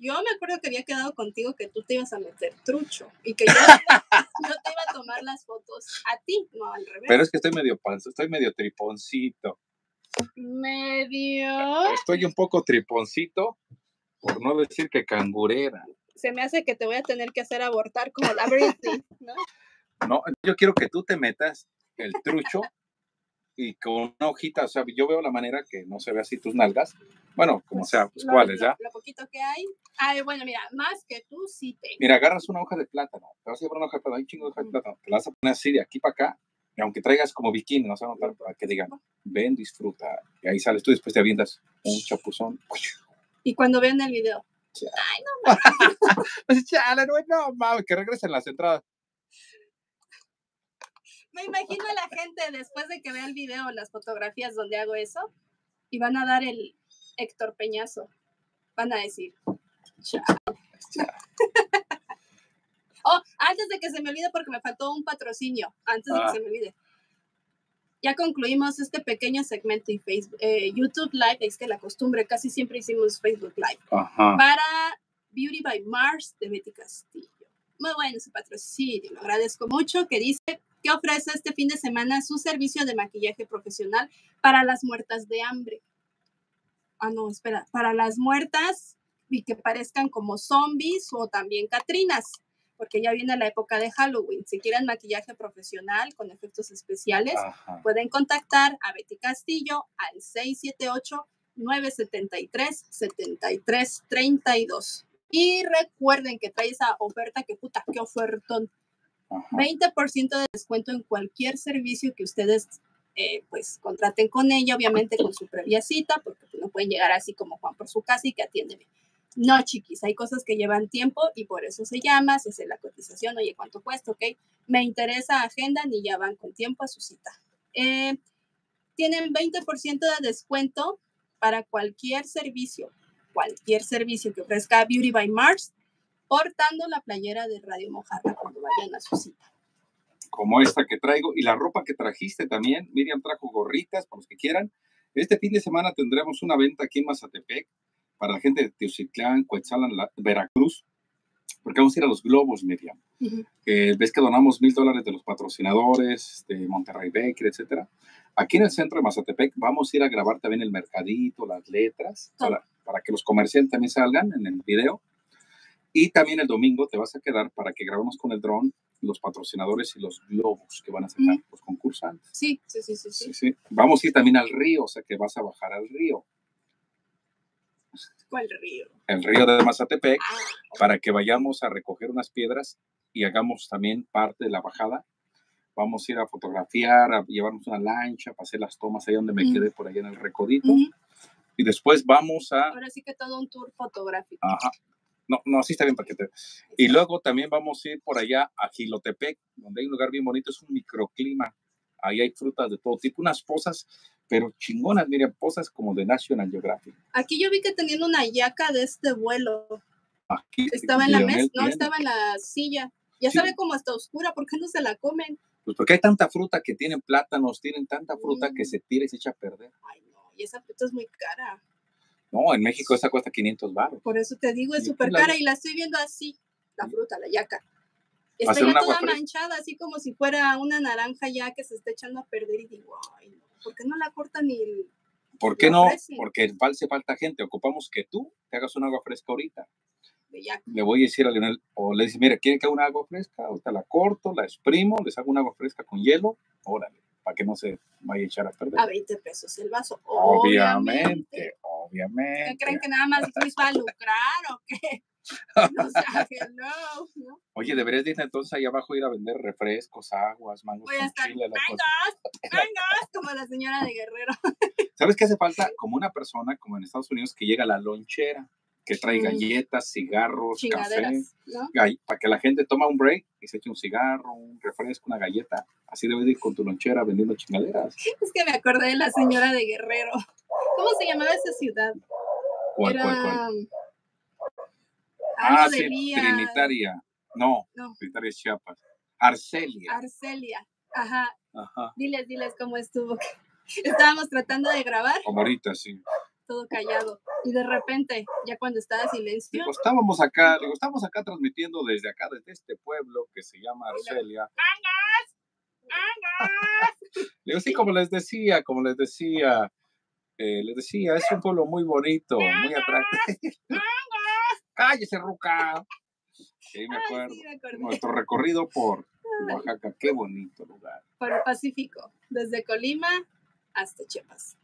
Yo me acuerdo que había quedado contigo que tú te ibas a meter trucho y que yo, yo te iba a tomar las fotos a ti, no al revés. Pero es que estoy medio panzo, estoy medio triponcito. Medio. Estoy un poco triponcito, por no decir que cangurera. Se me hace que te voy a tener que hacer abortar como la Britney, ¿no? No, yo quiero que tú te metas el trucho y con una hojita, o sea, yo veo la manera que no se ve así tus nalgas. Bueno, como sea, pues Lo- cuáles, lo- ¿ya? Lo poquito que hay. Ay, bueno, mira, más que tú sí tengo. Mira, agarras una hoja de plátano, te vas a llevar una hoja de plátano, hay un chingo de hoja de plátano, te la vas a poner así de aquí para acá, y aunque traigas como bikini, no se va a notar para que digan, ven, disfruta, y ahí sales tú, después te avientas un chapuzón. Y cuando vean el video, Pues, chale, no, no, mames, que regresen las entradas. me imagino a la gente después de que vea el video, las fotografías donde hago eso, y van a dar el Héctor Peñazo. Van a decir, "Chao". Oh, antes de que se me olvide, porque me faltó un patrocinio, antes de Ah. que se me olvide. Ya concluimos este pequeño segmento y Facebook, eh, YouTube Live, es que la costumbre, casi siempre hicimos Facebook Live, Ajá. para Beauty by Mars de Betty Castillo. Muy bueno su patrocinio, lo agradezco mucho, que dice que ofrece este fin de semana su servicio de maquillaje profesional para las muertas de hambre. Ah, no, espera, para las muertas y que parezcan como zombies o también catrinas, porque ya viene la época de Halloween. Si quieren maquillaje profesional con efectos especiales, Ajá. pueden contactar a Betty Castillo al 678-973-7332. Y recuerden que trae esa oferta que puta, qué ofertón. Ajá. 20% de descuento en cualquier servicio que ustedes eh, pues contraten con ella, obviamente con su previa cita, porque pues, no pueden llegar así como Juan por su casa y que atiéndeme. No, chiquis, hay cosas que llevan tiempo y por eso se llama, se hace la cotización, oye, ¿cuánto cuesta? Ok, me interesa, agendan y ya van con tiempo a su cita. Eh, tienen 20% de descuento para cualquier servicio, cualquier servicio que ofrezca Beauty by Mars, portando la playera de Radio Mojarra cuando vayan a su cita. Como esta que traigo y la ropa que trajiste también. Miriam trajo gorritas para los que quieran. Este fin de semana tendremos una venta aquí en Mazatepec para la gente de Teocitlán, Coetzalan, la- Veracruz, porque vamos a ir a los globos, Miriam. Ujú. Eh, ves que donamos mil dólares de los patrocinadores de Monterrey Baker, etcétera. Aquí en el centro de Mazatepec vamos a ir a grabar también el mercadito, las letras, para, para que los comerciantes también salgan en el video. Y también el domingo te vas a quedar para que grabemos con el dron los patrocinadores y los globos que van a sacar Mm. los concursantes. Sí, sí, sí, sí, Sí, sí. sí. Vamos a ir también al río, o sea que vas a bajar al río, ¿Cuál río? el río de Mazatepec, Ah, para que vayamos a recoger unas piedras y hagamos también parte de la bajada. Vamos a ir a fotografiar, a llevarnos una lancha, para hacer las tomas ahí donde me Mm. quedé por allá en el recodito. ujú. Y después vamos a... Ahora sí que todo un tour fotográfico. Ajá. No, no, sí está bien para que te... Y luego también vamos a ir por allá a Gilotepec, donde hay un lugar bien bonito, es un microclima. Ahí hay frutas de todo tipo, unas posas, pero chingonas, mira, posas como de National Geographic. Aquí yo vi que tenían una yaca de este vuelo. Aquí, Estaba en la mesa, no, tiene. estaba en la silla. Ya Sí. sabe cómo está oscura, ¿por qué no se la comen? Pues porque hay tanta fruta que tienen plátanos, tienen tanta fruta que se tira y se echa a perder. Ay, no, y esa fruta es muy cara. No, en México esa cuesta 500 baros. Por eso te digo, es súper la- cara y la estoy viendo así, la fruta, la yaca. Está ya toda manchada, así como si fuera una naranja ya que se está echando a perder y digo, ay, no, ¿por qué no la cortan ni el- ¿Por qué no? Porque hace falta gente. Ocupamos que tú te hagas un agua fresca ahorita. Le voy a decir a Leonel, o le dice, mire, ¿quiere que haga un agua fresca? Ahorita la corto, la exprimo, les hago un agua fresca con hielo. Órale, para que no se vaya a echar a perder. A 20 pesos el vaso. Obviamente, ¿Qué obviamente. creen que nada más Luis va a lucrar o qué? O sea, hello, ¿no? Oye, deberías de ir entonces ahí abajo ir a vender refrescos, aguas, mangos Voy a estar. Como la señora de Guerrero. ¿Sabes qué hace falta? Como una persona, como en Estados Unidos, que llega a la lonchera, que trae Mm. galletas, cigarros, café, para que la gente toma un break y se eche un cigarro, un refresco, una galleta. Así debes de ir con tu lonchera vendiendo chingaderas. Es que me acordé de la señora de Guerrero. ¿Cómo se llamaba esa ciudad? ¿Cuál, Era cuál, Ah, de sí. Trinitaria. No, No. Trinitaria Chiapas. Arcelia. Arcelia. Ajá. Ajá. Diles, diles cómo estuvo. Estábamos tratando de grabar. Como ahorita, sí. Todo callado. Y de repente, ya cuando estaba silencio, Digo, estábamos acá, digo, estamos acá transmitiendo desde acá, desde este pueblo que se llama Arcelia. Digo, sí, como les decía, como les decía, eh, les decía, es un pueblo muy bonito, muy atractivo. Cállese, Ruca. Sí, me Ay, acuerdo. sí, me acordé. Nuestro recorrido por Oaxaca, qué bonito lugar. por el Pacífico, desde Colima hasta Chiapas.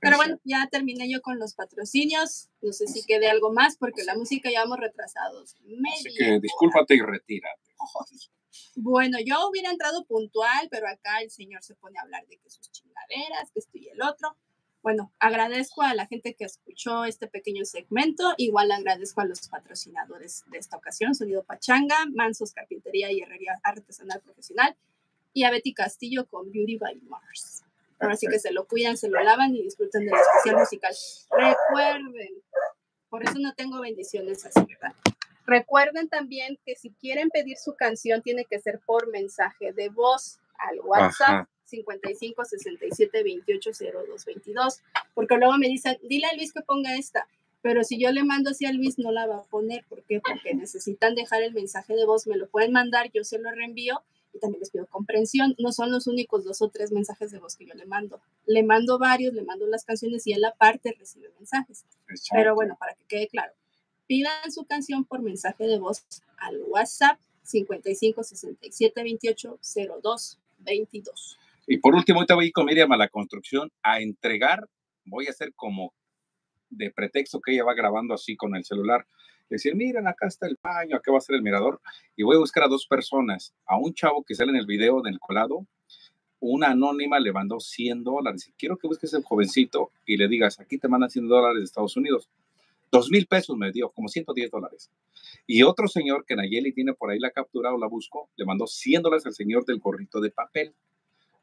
Pero bueno, ya terminé yo con los patrocinios. No sé si quede algo más porque la música ya vamos retrasados. Así Media que hora. discúlpate y retírate. Bueno, yo hubiera entrado puntual, pero acá el señor se pone a hablar de que sus chingaderas, que esto y el otro. Bueno, agradezco a la gente que escuchó este pequeño segmento. Igual agradezco a los patrocinadores de esta ocasión, Sonido Pachanga, Mansos Carpintería y Herrería Artesanal Profesional y a Betty Castillo con Beauty by Mars. Ahora sí que se lo cuidan, se lo lavan y disfruten del especial musical. Recuerden, por eso no tengo bendiciones así, ¿verdad? Recuerden también que si quieren pedir su canción, tiene que ser por mensaje de voz al WhatsApp Ajá. 55 67 28 02 22. Porque luego me dicen, dile a Luis que ponga esta. Pero si yo le mando así a Luis, no la va a poner. ¿Por qué? Porque necesitan dejar el mensaje de voz, me lo pueden mandar, yo se lo reenvío y también les pido comprensión. No son los únicos dos o tres mensajes de voz que yo le mando. Le mando varios, le mando las canciones y él aparte recibe mensajes. Exacto. Pero bueno, para que quede claro, pidan su canción por mensaje de voz al WhatsApp 55 67 28 02 22. Y por último, ahorita voy con Miriam a la construcción a entregar. Voy a hacer como de pretexto que ella va grabando así con el celular. Decir, miren, acá está el baño, acá va a ser el mirador. Y voy a buscar a dos personas. A un chavo que sale en el video del colado. Una anónima le mandó 100 dólares. Quiero que busques el jovencito y le digas, aquí te mandan 100 dólares de Estados Unidos. Dos mil pesos me dio, como 110 dólares. Y otro señor que Nayeli tiene por ahí la captura o la busco, le mandó 100 dólares al señor del gorrito de papel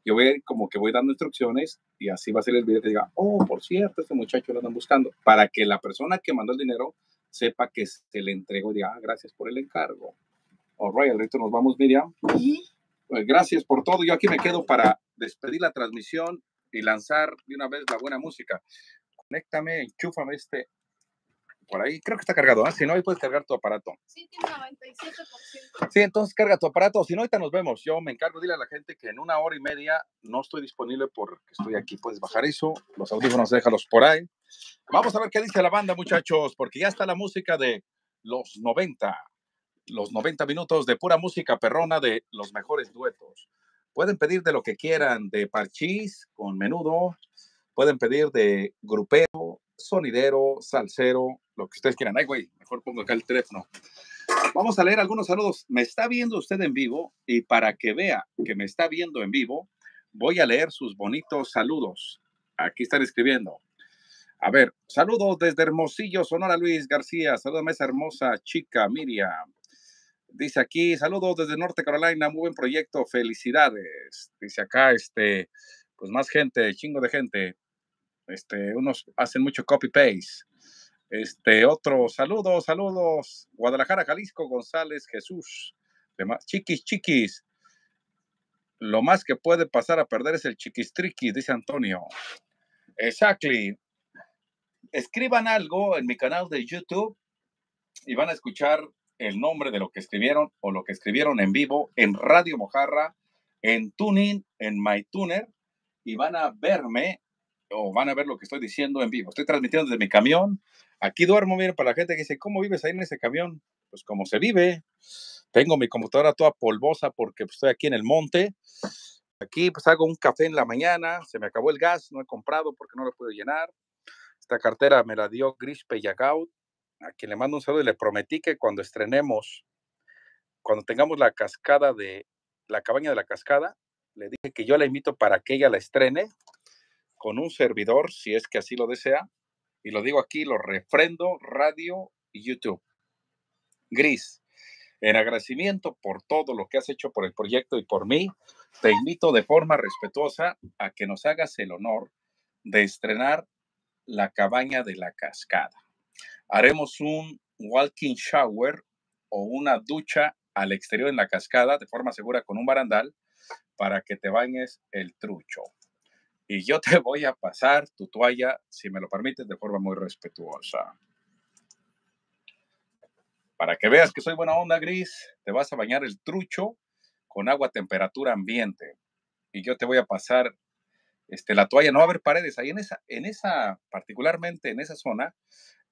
yo voy a ir como que voy dando instrucciones y así va a ser el video que diga, oh, por cierto, este muchacho lo andan buscando, para que la persona que mandó el dinero sepa que se le entregó y diga, ah, gracias por el encargo. All right, resto nos vamos, Miriam. Pues gracias por todo. Yo aquí me quedo para despedir la transmisión y lanzar de una vez la buena música. Conéctame, enchúfame este por ahí. Creo que está cargado, ¿ah? Si no, ahí puedes cargar tu aparato. Sí, tiene 97%. Sí, entonces carga tu aparato. Si no, ahorita nos vemos. Yo me encargo, dile a la gente que en una hora y media no estoy disponible porque estoy aquí. Puedes bajar eso. Los audífonos déjalos por ahí. Vamos a ver qué dice la banda, muchachos, porque ya está la música de los 90. Los 90 minutos de pura música perrona de los mejores duetos. Pueden pedir de lo que quieran, de parchís con menudo. Pueden pedir de grupero, sonidero, salsero, lo que ustedes quieran. Ay, güey, mejor pongo acá el teléfono. Vamos a leer algunos saludos. Me está viendo usted en vivo y para que vea que me está viendo en vivo, voy a leer sus bonitos saludos. Aquí están escribiendo. A ver, saludos desde Hermosillo, Sonora Luis García. Saludos a esa hermosa chica Miriam. Dice aquí, saludos desde Norte Carolina, muy buen proyecto, felicidades. Dice acá, este, pues más gente, chingo de gente. Este, unos hacen mucho copy paste. Este, otro, saludos, saludos. Guadalajara, Jalisco, González, Jesús. Chiquis, chiquis. Lo más que puede pasar a perder es el chiquistriquis, dice Antonio. Exactly. Escriban algo en mi canal de YouTube y van a escuchar el nombre de lo que escribieron o lo que escribieron en vivo en Radio Mojarra, en Tuning, en MyTuner y van a verme o van a ver lo que estoy diciendo en vivo. Estoy transmitiendo desde mi camión. Aquí duermo, miren, para la gente que dice, ¿cómo vives ahí en ese camión? Pues como se vive. Tengo mi computadora toda polvosa porque pues, estoy aquí en el monte. Aquí pues hago un café en la mañana, se me acabó el gas, no he comprado porque no lo puedo llenar. Esta cartera me la dio Grish Pellagout, a quien le mando un saludo y le prometí que cuando estrenemos, cuando tengamos la cascada de, la cabaña de la cascada, le dije que yo la invito para que ella la estrene con un servidor, si es que así lo desea. Y lo digo aquí, lo refrendo, radio y YouTube. Gris, en agradecimiento por todo lo que has hecho por el proyecto y por mí, te invito de forma respetuosa a que nos hagas el honor de estrenar la cabaña de la cascada. Haremos un walking shower o una ducha al exterior en la cascada de forma segura con un barandal para que te bañes el trucho. Y yo te voy a pasar tu toalla, si me lo permites, de forma muy respetuosa. Para que veas que soy buena onda, Gris, te vas a bañar el trucho con agua a temperatura ambiente. Y yo te voy a pasar este, la toalla. No va a haber paredes. Ahí en esa, en esa, particularmente en esa zona,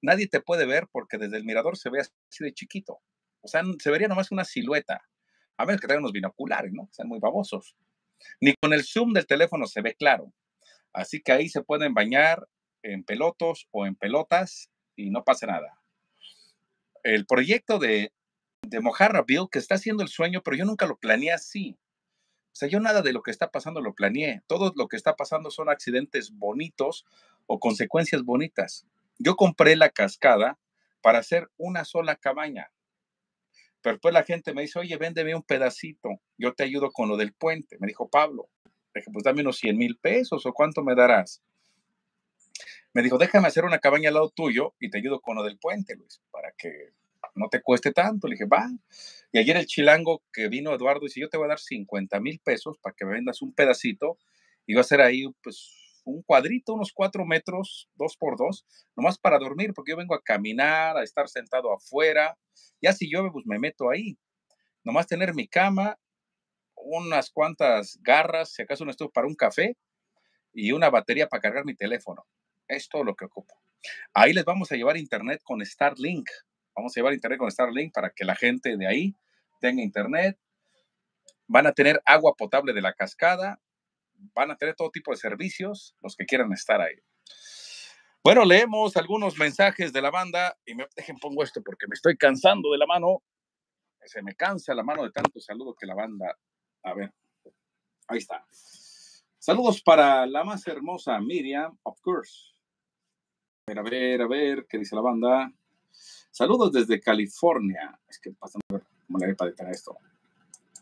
nadie te puede ver porque desde el mirador se ve así de chiquito. O sea, se vería nomás una silueta. A menos que tengan unos binoculares, ¿no? Sean muy babosos. Ni con el zoom del teléfono se ve claro. Así que ahí se pueden bañar en pelotos o en pelotas y no pasa nada. El proyecto de, de Mojarra Bill, que está haciendo el sueño, pero yo nunca lo planeé así. O sea, yo nada de lo que está pasando lo planeé. Todo lo que está pasando son accidentes bonitos o consecuencias bonitas. Yo compré la cascada para hacer una sola cabaña. Pero después la gente me dice, oye, véndeme un pedacito, yo te ayudo con lo del puente. Me dijo Pablo, dije, pues dame unos 100 mil pesos o cuánto me darás. Me dijo, déjame hacer una cabaña al lado tuyo y te ayudo con lo del puente, Luis, para que no te cueste tanto. Le dije, va. Y ayer el chilango que vino Eduardo dice, yo te voy a dar 50 mil pesos para que me vendas un pedacito y va a ser ahí, pues, un cuadrito, unos cuatro metros, dos por dos, nomás para dormir, porque yo vengo a caminar, a estar sentado afuera. Ya si llueve, pues me meto ahí. Nomás tener mi cama, unas cuantas garras, si acaso no estoy para un café, y una batería para cargar mi teléfono. Es todo lo que ocupo. Ahí les vamos a llevar internet con Starlink. Vamos a llevar internet con Starlink para que la gente de ahí tenga internet. Van a tener agua potable de la cascada. Van a tener todo tipo de servicios, los que quieran estar ahí. Bueno, leemos algunos mensajes de la banda y me dejen pongo esto porque me estoy cansando de la mano. Se me cansa la mano de tanto saludo que la banda. A ver, ahí está. Saludos para la más hermosa Miriam, of course. A ver, a ver, a ver, ¿qué dice la banda? Saludos desde California. Es que pasa cómo le haré para detener esto.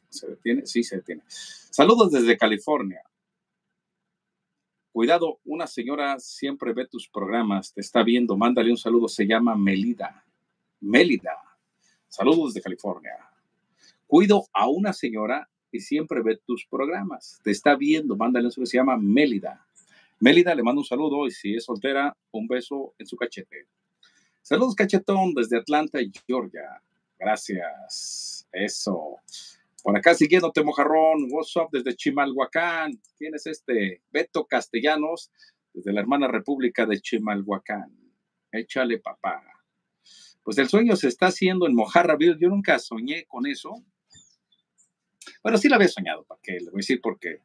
¿Se detiene? Sí, se detiene. Saludos desde California. Cuidado, una señora siempre ve tus programas, te está viendo, mándale un saludo, se llama Melida. Melida. Saludos desde California. Cuido a una señora y siempre ve tus programas, te está viendo, mándale un saludo, se llama Melida. Melida le mando un saludo y si es soltera, un beso en su cachete. Saludos, cachetón, desde Atlanta, Georgia. Gracias. Eso. Por acá siguiéndote, Mojarrón. What's up desde Chimalhuacán? ¿Quién es este? Beto Castellanos, desde la hermana República de Chimalhuacán. Échale, papá. Pues el sueño se está haciendo en Mojarraville. Yo nunca soñé con eso. Bueno, sí lo había soñado, ¿para qué? Le voy a decir porque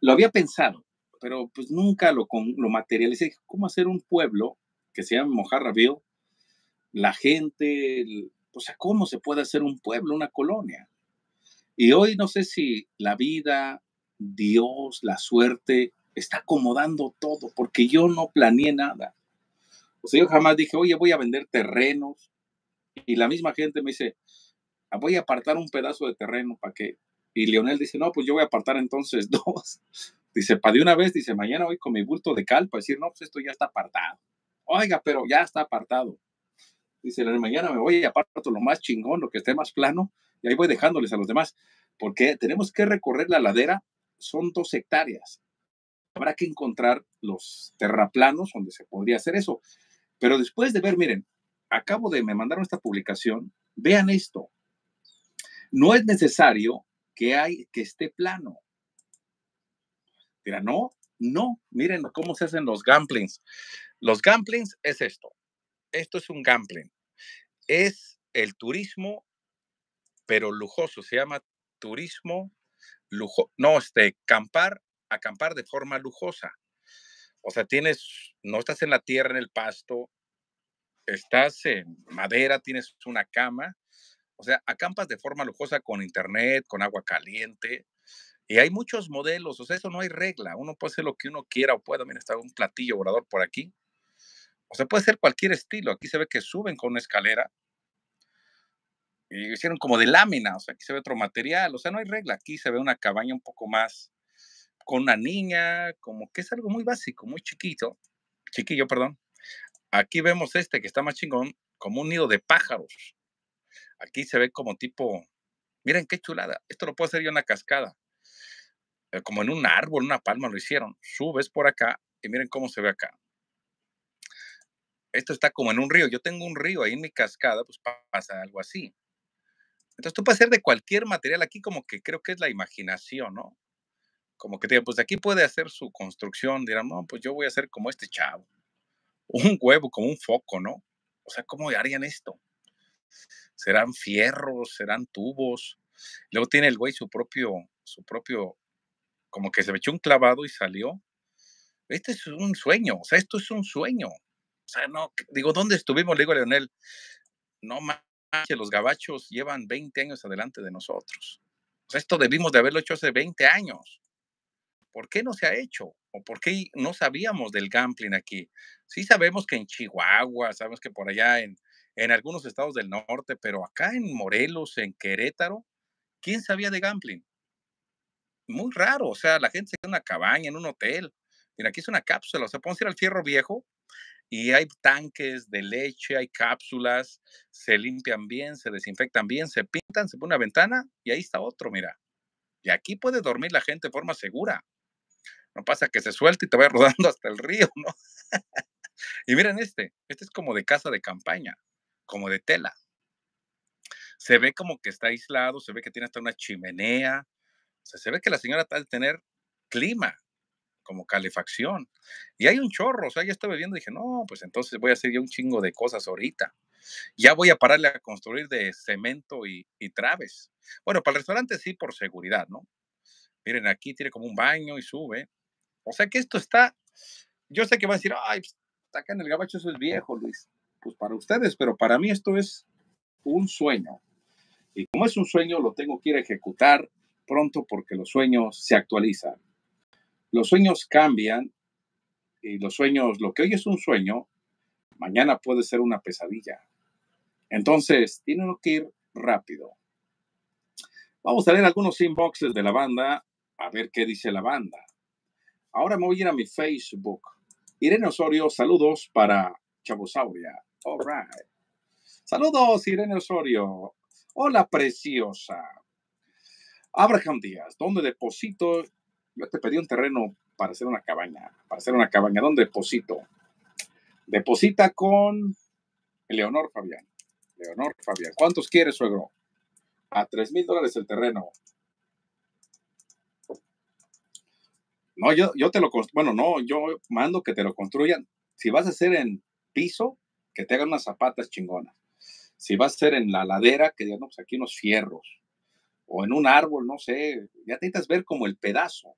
lo había pensado, pero pues nunca lo, lo materialicé. ¿Cómo hacer un pueblo que se llama Mojarraville? La gente, o sea, ¿cómo se puede hacer un pueblo, una colonia? Y hoy no sé si la vida, Dios, la suerte, está acomodando todo, porque yo no planeé nada. O sea, yo jamás dije, oye, voy a vender terrenos. Y la misma gente me dice, voy a apartar un pedazo de terreno para que. Y Leonel dice, no, pues yo voy a apartar entonces dos. Dice, para de una vez, dice, mañana voy con mi bulto de cal para decir, no, pues esto ya está apartado. Oiga, pero ya está apartado. Dice, mañana me voy y aparto lo más chingón, lo que esté más plano, y ahí voy dejándoles a los demás, porque tenemos que recorrer la ladera, son dos hectáreas. Habrá que encontrar los terraplanos donde se podría hacer eso. Pero después de ver, miren, acabo de, me mandaron esta publicación, vean esto. No es necesario que, hay, que esté plano. Mira, no, no, miren cómo se hacen los gamplings. Los gamplings es esto. Esto es un gambling. Es el turismo pero lujoso, se llama turismo lujo, no, este, acampar, acampar de forma lujosa. O sea, tienes, no estás en la tierra, en el pasto, estás en madera, tienes una cama, o sea, acampas de forma lujosa con internet, con agua caliente, y hay muchos modelos, o sea, eso no hay regla, uno puede hacer lo que uno quiera o pueda, mira, está un platillo volador por aquí, o sea, puede ser cualquier estilo, aquí se ve que suben con una escalera, y hicieron como de lámina, o sea, aquí se ve otro material, o sea, no hay regla, aquí se ve una cabaña un poco más con una niña, como que es algo muy básico, muy chiquito, chiquillo, perdón. Aquí vemos este que está más chingón, como un nido de pájaros. Aquí se ve como tipo, miren qué chulada, esto lo puedo hacer yo en una cascada. eh, como en un árbol, una palma lo hicieron. Subes por acá y miren cómo se ve acá. Esto está como en un río. Yo tengo un río ahí en mi cascada, pues pasa algo así. Entonces tú puedes hacer de cualquier material. Aquí como que creo que es la imaginación, ¿no? Como que te pues aquí puede hacer su construcción. Dirán, no, pues yo voy a hacer como este chavo. Un huevo, como un foco, ¿no? O sea, ¿cómo harían esto? ¿Serán fierros? ¿Serán tubos? Luego tiene el güey su propio, su propio, como que se me echó un clavado y salió. Este es un sueño, o sea, esto es un sueño. O sea, no, digo, ¿dónde estuvimos? Le digo a Leonel, no manches, los gabachos llevan 20 años adelante de nosotros. O sea, esto debimos de haberlo hecho hace 20 años. ¿Por qué no se ha hecho? ¿O por qué no sabíamos del gambling aquí? Sí sabemos que en Chihuahua, sabemos que por allá en, en algunos estados del norte, pero acá en Morelos, en Querétaro, ¿quién sabía de gambling? Muy raro, o sea, la gente se queda en una cabaña, en un hotel. Mira, aquí es una cápsula, o sea, podemos ir al fierro viejo y hay tanques de leche, hay cápsulas, se limpian bien, se desinfectan bien, se pintan, se pone una ventana y ahí está otro, mira. Y aquí puede dormir la gente de forma segura. No pasa que se suelte y te vaya rodando hasta el río, ¿no? y miren este, este es como de casa de campaña, como de tela. Se ve como que está aislado, se ve que tiene hasta una chimenea, o sea, se ve que la señora está de tener clima, como calefacción. Y hay un chorro, o sea, ya estaba viendo y dije, no, pues entonces voy a hacer ya un chingo de cosas ahorita. Ya voy a pararle a construir de cemento y, traves. Bueno, para el restaurante sí, por seguridad, ¿no? Miren, aquí tiene como un baño y sube. O sea que esto está, yo sé que va a decir, ay, pues, acá en el gabacho eso es viejo, Luis. Pues para ustedes, pero para mí esto es un sueño. Y como es un sueño, lo tengo que ir a ejecutar pronto porque los sueños se actualizan. Los sueños cambian y los sueños, lo que hoy es un sueño, mañana puede ser una pesadilla. Entonces, tienen que ir rápido. Vamos a leer algunos inboxes de la banda, a ver qué dice la banda. Ahora me voy a ir a mi Facebook. Irene Osorio, saludos para Chabosauria. All right. Saludos, Irene Osorio. Hola, preciosa. Abraham Díaz, ¿dónde deposito? Yo te pedí un terreno para hacer una cabaña, para hacer una cabaña. ¿Dónde deposito? Deposita con Leonor Fabián. Leonor Fabián. ¿Cuántos quieres, suegro? A tres mil dólares el terreno. No, yo, yo te lo bueno, no, yo mando que te lo construyan. Si vas a hacer en piso, que te hagan unas zapatas chingonas. Si vas a hacer en la ladera, que digan, no, pues aquí unos fierros. O en un árbol, no sé. Ya te necesitas ver como el pedazo.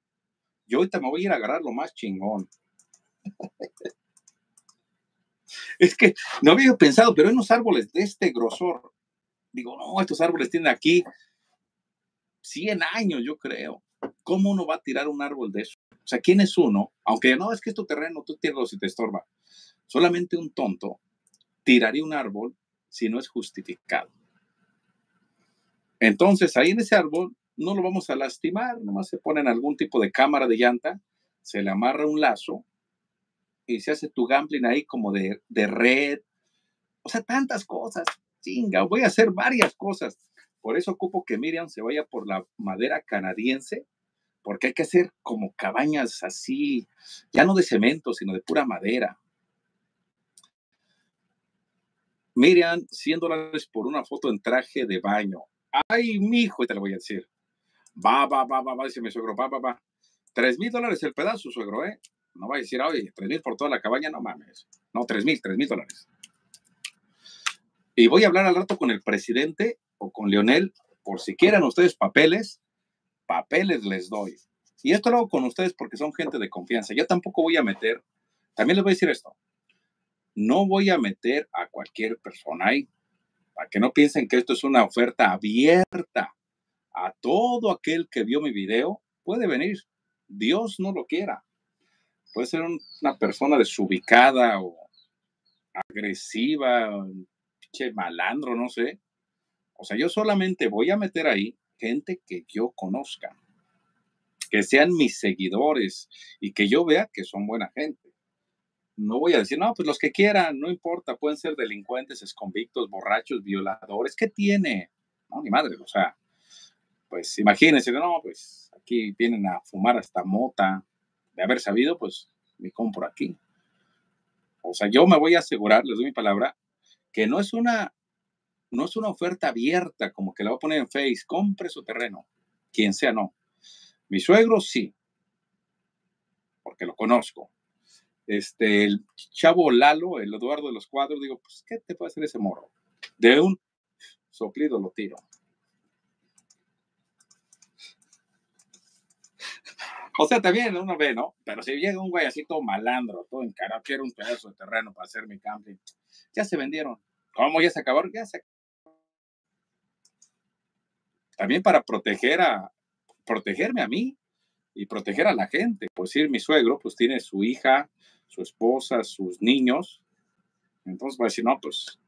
Yo ahorita me voy a ir a agarrar lo más chingón. es que no había pensado, pero en unos árboles de este grosor. Digo, no, estos árboles tienen aquí 100 años, yo creo. ¿Cómo uno va a tirar un árbol de eso? O sea, ¿quién es uno? Aunque no, es que es tu terreno, tú tíralo si te estorba. Solamente un tonto tiraría un árbol si no es justificado. Entonces, ahí en ese árbol no lo vamos a lastimar, nomás se ponen algún tipo de cámara de llanta, se le amarra un lazo y se hace tu gambling ahí como de, de red. O sea, tantas cosas. Chinga, voy a hacer varias cosas. Por eso ocupo que Miriam se vaya por la madera canadiense porque hay que hacer como cabañas así, ya no de cemento, sino de pura madera. Miriam, 100 dólares por una foto en traje de baño. Ay, mi hijo, y te lo voy a decir. Va, va, va, va, va, dice mi suegro, va, va, va. Tres mil dólares el pedazo, suegro, ¿eh? No va a decir, oye, tres mil por toda la cabaña, no mames. No, tres mil, tres mil dólares. Y voy a hablar al rato con el presidente o con Leonel, por si quieran ustedes papeles, papeles les doy. Y esto lo hago con ustedes porque son gente de confianza. Yo tampoco voy a meter, también les voy a decir esto, no voy a meter a cualquier persona ahí, para que no piensen que esto es una oferta abierta a todo aquel que vio mi video, puede venir. Dios no lo quiera. Puede ser una persona desubicada o agresiva, malandro, no sé. O sea, yo solamente voy a meter ahí gente que yo conozca, que sean mis seguidores y que yo vea que son buena gente. No voy a decir, no, pues los que quieran, no importa, pueden ser delincuentes, esconvictos, borrachos, violadores, ¿qué tiene? No, ni madre, o sea, pues imagínense, no, pues aquí vienen a fumar hasta mota. De haber sabido, pues me compro aquí. O sea, yo me voy a asegurar, les doy mi palabra, que no es una, no es una oferta abierta como que la voy a poner en Face, compre su terreno, quien sea, no. Mi suegro sí, porque lo conozco. Este, el chavo Lalo, el Eduardo de los cuadros, digo, pues, ¿qué te puede hacer ese morro? De un soplido lo tiro. O sea, también uno ve, ¿no? Pero si llega un güey así todo malandro, todo encarado, quiero un pedazo de terreno para hacer mi camping, ya se vendieron. ¿Cómo ya se acabaron? Ya se También para proteger a, protegerme a mí y proteger a la gente. Por decir, mi suegro, pues tiene su hija, su esposa, sus niños. Entonces va a decir, no, pues,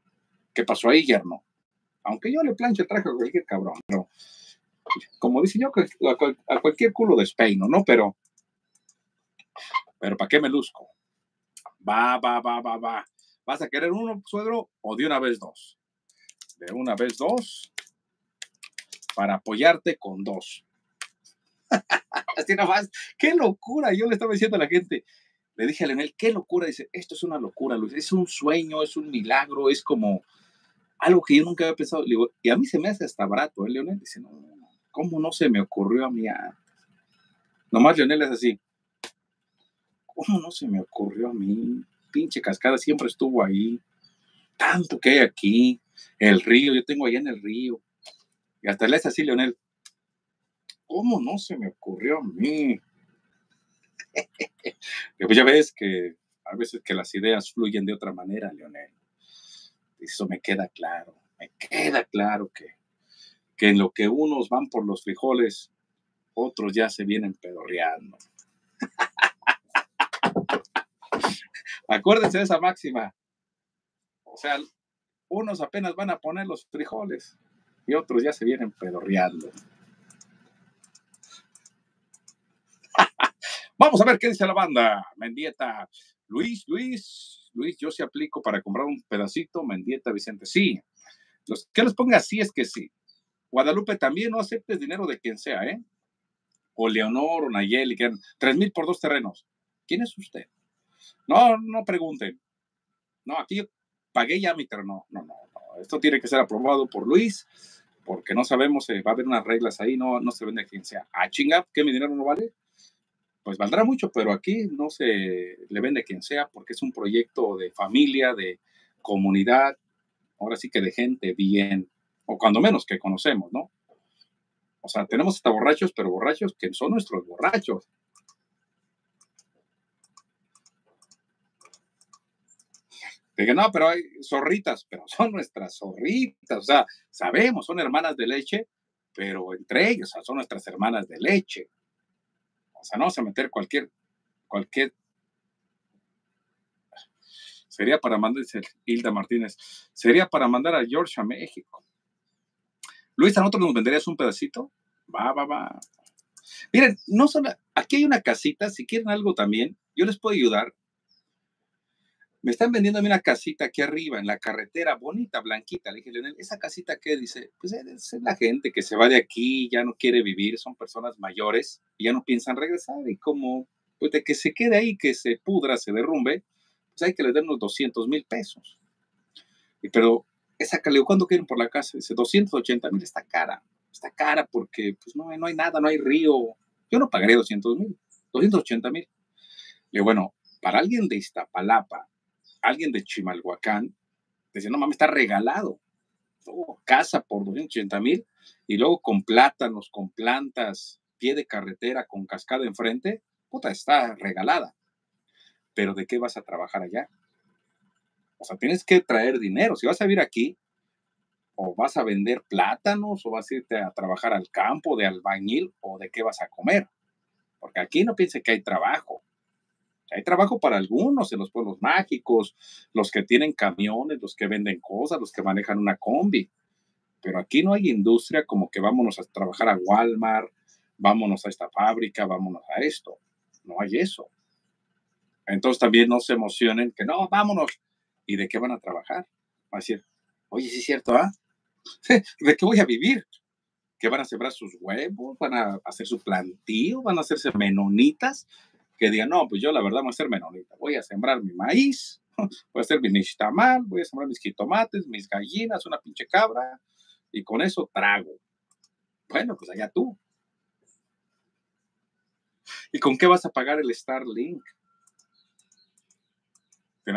¿qué pasó ahí, yerno? Aunque yo le planche traje a cualquier cabrón, pero como dice yo, a cualquier culo de despeino, ¿no? Pero, pero ¿para qué me luzco? Va, va, va, va, va. ¿Vas a querer uno, suegro, o de una vez dos? De una vez dos, para apoyarte con dos. Así nada más. ¡Qué locura! Yo le estaba diciendo a la gente, le dije a Leonel, qué locura. Dice, esto es una locura, Luis. Es un sueño, es un milagro, es como algo que yo nunca había pensado. y a mí se me hace hasta barato, ¿eh, Leonel? Dice, no, ¿Cómo no se me ocurrió a mí antes? Nomás Leonel es así. ¿Cómo no se me ocurrió a mí? Pinche cascada siempre estuvo ahí. Tanto que hay aquí. El río, yo tengo allá en el río. Y hasta le es así, Leonel. ¿Cómo no se me ocurrió a mí? Pues ya ves que a veces que las ideas fluyen de otra manera, Leonel. Eso me queda claro. Me queda claro que que en lo que unos van por los frijoles, otros ya se vienen pedorreando. Acuérdense de esa máxima. O sea, unos apenas van a poner los frijoles y otros ya se vienen pedorreando. Vamos a ver qué dice la banda. Mendieta, Luis, Luis, Luis, yo sí aplico para comprar un pedacito. Mendieta, Vicente, sí. Los que les ponga así es que sí. Guadalupe, también no aceptes dinero de quien sea, ¿eh? O Leonor o Nayeli, que tres mil por dos terrenos. ¿Quién es usted? No, no pregunten. No, aquí pagué ya mi terreno. No, no, no. Esto tiene que ser aprobado por Luis, porque no sabemos, eh, va a haber unas reglas ahí, no, no se vende a quien sea. Ah, chinga, ¿qué mi dinero no vale? Pues valdrá mucho, pero aquí no se le vende quien sea, porque es un proyecto de familia, de comunidad, ahora sí que de gente bien o cuando menos que conocemos, ¿no? O sea, tenemos hasta borrachos, pero borrachos que son nuestros borrachos. Dije, no, pero hay zorritas, pero son nuestras zorritas, o sea, sabemos, son hermanas de leche, pero entre ellos, o sea, son nuestras hermanas de leche. O sea, no vamos a meter cualquier, cualquier sería para mandar, dice Hilda Martínez, sería para mandar a George a México. Luis, ¿a nosotros nos venderías un pedacito? Va, va, va. Miren, no solo, aquí hay una casita, si quieren algo también, yo les puedo ayudar. Me están vendiendo a mí una casita aquí arriba, en la carretera, bonita, blanquita. Le dije, Leonel, ¿esa casita qué? Dice, pues es la gente que se va de aquí, ya no quiere vivir, son personas mayores y ya no piensan regresar. Y como, pues de que se quede ahí, que se pudra, se derrumbe, pues hay que le den unos 200 mil pesos. Y pero esa calidad, ¿cuánto quieren por la casa? Dice, 280 mil, está cara. Está cara porque pues no, no hay nada, no hay río. Yo no pagaría 200 mil, 280 mil. Le bueno, para alguien de Iztapalapa, alguien de Chimalhuacán, dice, no mames, está regalado. casa por 280 mil y luego con plátanos, con plantas, pie de carretera, con cascada enfrente, puta, está regalada. Pero ¿de qué vas a trabajar allá? O sea, tienes que traer dinero. Si vas a vivir aquí, o vas a vender plátanos, o vas a irte a trabajar al campo de albañil, o de qué vas a comer. Porque aquí no piense que hay trabajo. Hay trabajo para algunos en los pueblos mágicos, los que tienen camiones, los que venden cosas, los que manejan una combi. Pero aquí no hay industria como que vámonos a trabajar a Walmart, vámonos a esta fábrica, vámonos a esto. No hay eso. Entonces también no se emocionen que no, vámonos, ¿Y de qué van a trabajar? Va a decir, oye, sí es cierto, ¿ah? ¿De qué voy a vivir? que van a sembrar sus huevos, van a hacer su plantío, van a hacerse menonitas, que digan, no, pues yo la verdad voy a ser menonita, voy a sembrar mi maíz, voy a hacer mi nixtamal, voy a sembrar mis jitomates, mis gallinas, una pinche cabra, y con eso trago. Bueno, pues allá tú. ¿Y con qué vas a pagar el Starlink?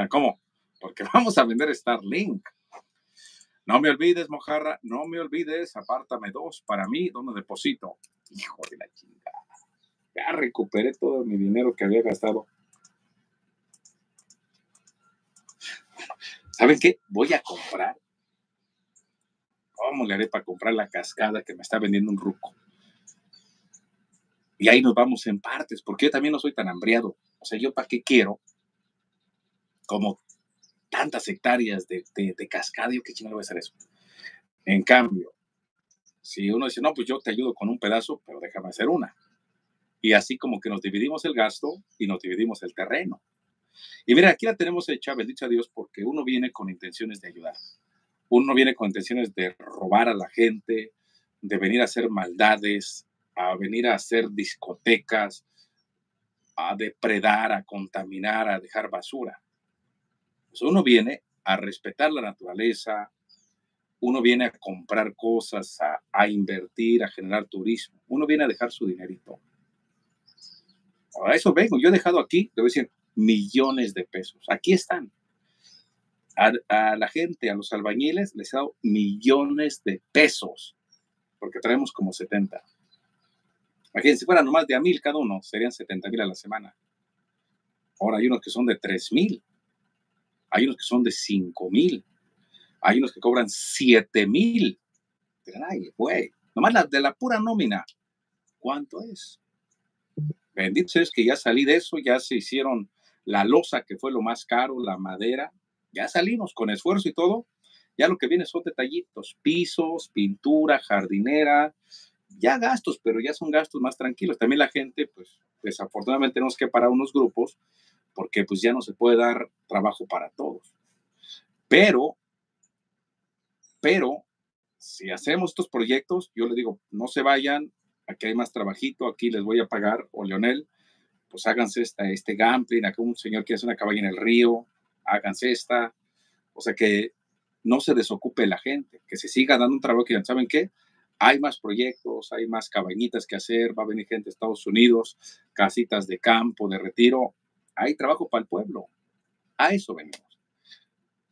¿Cómo? Porque vamos a vender Starlink. No me olvides, mojarra, no me olvides, apártame dos para mí, donde deposito. Hijo de la chingada. Ya recuperé todo mi dinero que había gastado. ¿Saben qué? Voy a comprar. ¿Cómo le haré para comprar la cascada que me está vendiendo un ruco? Y ahí nos vamos en partes, porque yo también no soy tan hambriado. O sea, yo para qué quiero como tantas hectáreas de, de, cascada, yo qué chingado voy a hacer eso. En cambio, si uno dice, no, pues yo te ayudo con un pedazo, pero déjame hacer una. Y así como que nos dividimos el gasto y nos dividimos el terreno. Y mira, aquí la tenemos hecha, bendito a Dios, porque uno viene con intenciones de ayudar. Uno viene con intenciones de robar a la gente, de venir a hacer maldades, a venir a hacer discotecas, a depredar, a contaminar, a dejar basura. Pues uno viene a respetar la naturaleza, uno viene a comprar cosas, a, invertir, a generar turismo. Uno viene a dejar su dinerito. A eso vengo. Yo he dejado aquí, te voy a decir, millones de pesos. Aquí están. A, la gente, a los albañiles, les he dado millones de pesos, porque traemos como 70. Imagínense, si fueran nomás de a mil cada uno, serían 70 mil a la semana. Ahora hay unos que son de 3 mil, hay unos que son de 5 mil, hay unos que cobran 7 mil. Ay, güey, nomás la, de la pura nómina, ¿cuánto es? Bendito es que ya salí de eso, ya se hicieron la losa, que fue lo más caro, la madera, ya salimos con esfuerzo y todo. Ya lo que viene son detallitos, pisos, pintura, jardinera, ya gastos, pero ya son gastos más tranquilos. También la gente, pues desafortunadamente tenemos que parar unos grupos porque pues ya no se puede dar trabajo para todos. Pero, pero, si hacemos estos proyectos, yo les digo, no se vayan, aquí hay más trabajito, aquí les voy a pagar, o Leonel, pues háganse esta, este gambling, acá un señor que hace una cabaña en el río, háganse esta, o sea que no se desocupe la gente, que se siga dando un trabajo que, ¿saben qué? hay más proyectos, hay más cabañitas que hacer, va a venir gente de Estados Unidos, casitas de campo, de retiro, hay trabajo para el pueblo. A eso venimos.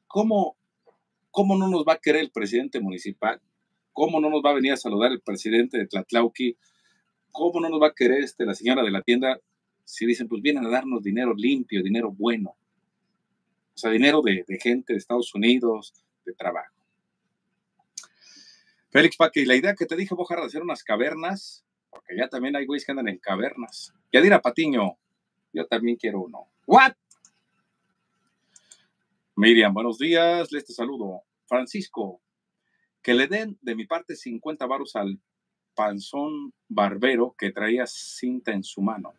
¿Cómo, ¿Cómo no nos va a querer el presidente municipal? ¿Cómo no nos va a venir a saludar el presidente de Tlatlauqui? ¿Cómo no nos va a querer este, la señora de la tienda si dicen, pues vienen a darnos dinero limpio, dinero bueno? O sea, dinero de, gente de Estados Unidos, de trabajo. Félix Paque, la idea que te dije, Bojarra, de hacer unas cavernas, porque ya también hay güeyes que andan en cavernas. Yadira Patiño, yo también quiero uno. ¿What? Miriam, buenos días, les te saludo. Francisco, que le den de mi parte 50 varos al panzón barbero que traía cinta en su mano.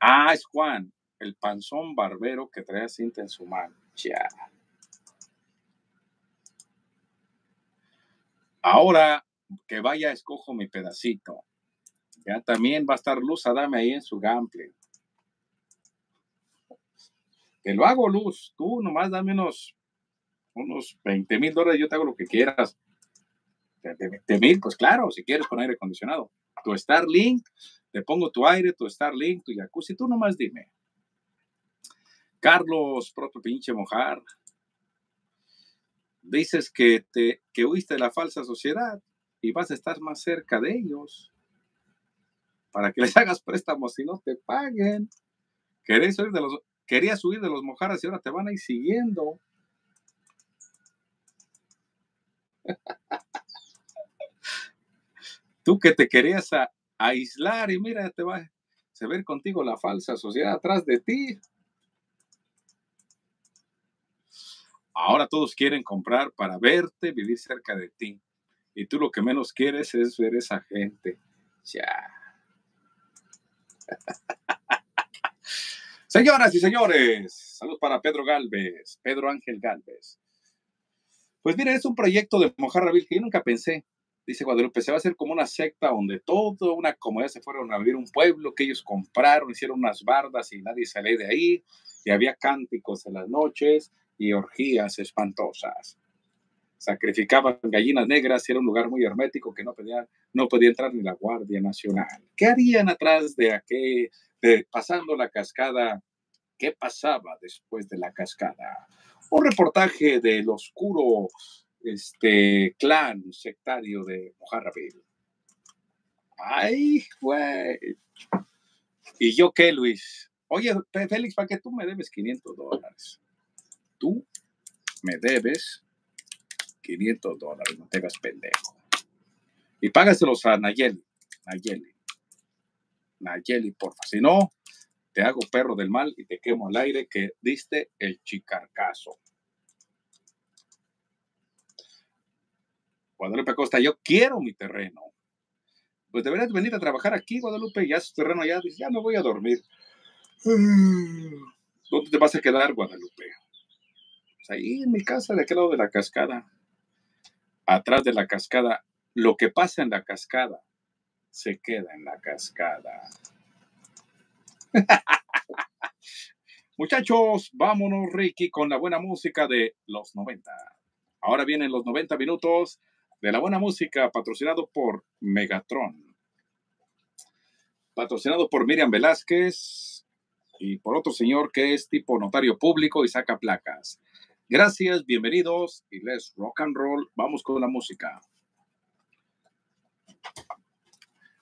Ah, es Juan, el panzón barbero que traía cinta en su mano. Ya. Ahora que vaya, escojo mi pedacito. Ya también va a estar Luz Adame ahí en su gameplay. Te lo hago, Luz. Tú nomás dame unos, unos 20 mil dólares, yo te hago lo que quieras. De 20 mil, pues claro, si quieres con aire acondicionado. Tu Starlink, te pongo tu aire, tu Starlink, tu jacuzzi, tú nomás dime. Carlos, propio pinche mojar dices que, te, que huiste de la falsa sociedad y vas a estar más cerca de ellos para que les hagas préstamos y no te paguen. Querías huir de los, querías huir de los mojaras y ahora te van a ir siguiendo. Tú que te querías aislar y mira, te va a ver contigo la falsa sociedad atrás de ti. Ahora todos quieren comprar para verte, vivir cerca de ti. Y tú lo que menos quieres es ver esa gente. Ya. Señoras y señores, saludos para Pedro Galvez, Pedro Ángel Galvez. Pues mire, es un proyecto de Mojarra que yo nunca pensé. dice Guadalupe, se va a hacer como una secta donde toda una comunidad se fueron a vivir un pueblo que ellos compraron, hicieron unas bardas y nadie sale de ahí, y había cánticos en las noches y orgías espantosas. Sacrificaban gallinas negras y era un lugar muy hermético que no podía, no podía entrar ni la Guardia Nacional. ¿Qué harían atrás de aquel, de, pasando la cascada? ¿Qué pasaba después de la cascada? Un reportaje del oscuro este, clan sectario de Mojarrabil. Ay, güey. ¿Y yo qué, Luis? Oye, Félix, ¿para qué tú me debes 500 dólares? Tú me debes 500 dólares, no te hagas pendejo. Y págaselos a Nayeli. Nayeli. Nayeli, porfa. Si no, te hago perro del mal y te quemo al aire que diste el chicarcazo. Guadalupe Costa, yo quiero mi terreno. Pues deberías venir a trabajar aquí, Guadalupe, ya su terreno ya, ya me voy a dormir. ¿Dónde te vas a quedar, Guadalupe? Pues ahí en mi casa, de aquel lado de la cascada. Atrás de la cascada, lo que pasa en la cascada se queda en la cascada. Muchachos, vámonos, Ricky, con la buena música de los 90. Ahora vienen los 90 minutos de la buena música, patrocinado por Megatron. Patrocinado por Miriam Velázquez y por otro señor que es tipo notario público y saca placas. Gracias, bienvenidos y let's rock and roll. Vamos con la música.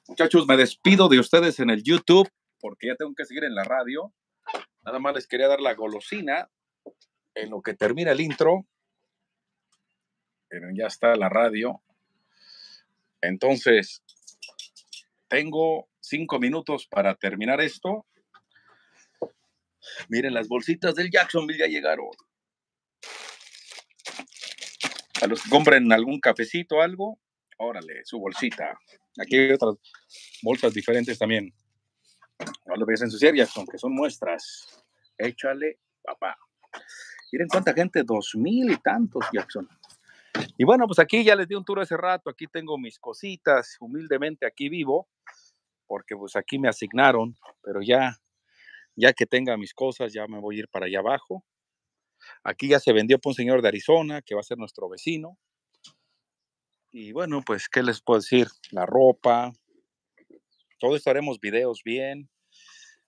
Muchachos, me despido de ustedes en el YouTube porque ya tengo que seguir en la radio. Nada más les quería dar la golosina en lo que termina el intro pero ya está la radio. Entonces, tengo cinco minutos para terminar esto. Miren, las bolsitas del Jacksonville ya llegaron. A los que compren algún cafecito o algo, órale, su bolsita. Aquí hay otras bolsas diferentes también. No lo veas ensuciar, Jackson, que son muestras. Échale, papá. Miren cuánta gente, dos mil y tantos, Jackson. Y bueno, pues aquí ya les di un tour hace rato, aquí tengo mis cositas, humildemente aquí vivo, porque pues aquí me asignaron, pero ya, ya que tenga mis cosas, ya me voy a ir para allá abajo. Aquí ya se vendió por un señor de Arizona, que va a ser nuestro vecino. Y bueno, pues, ¿qué les puedo decir? La ropa, todo esto haremos videos bien,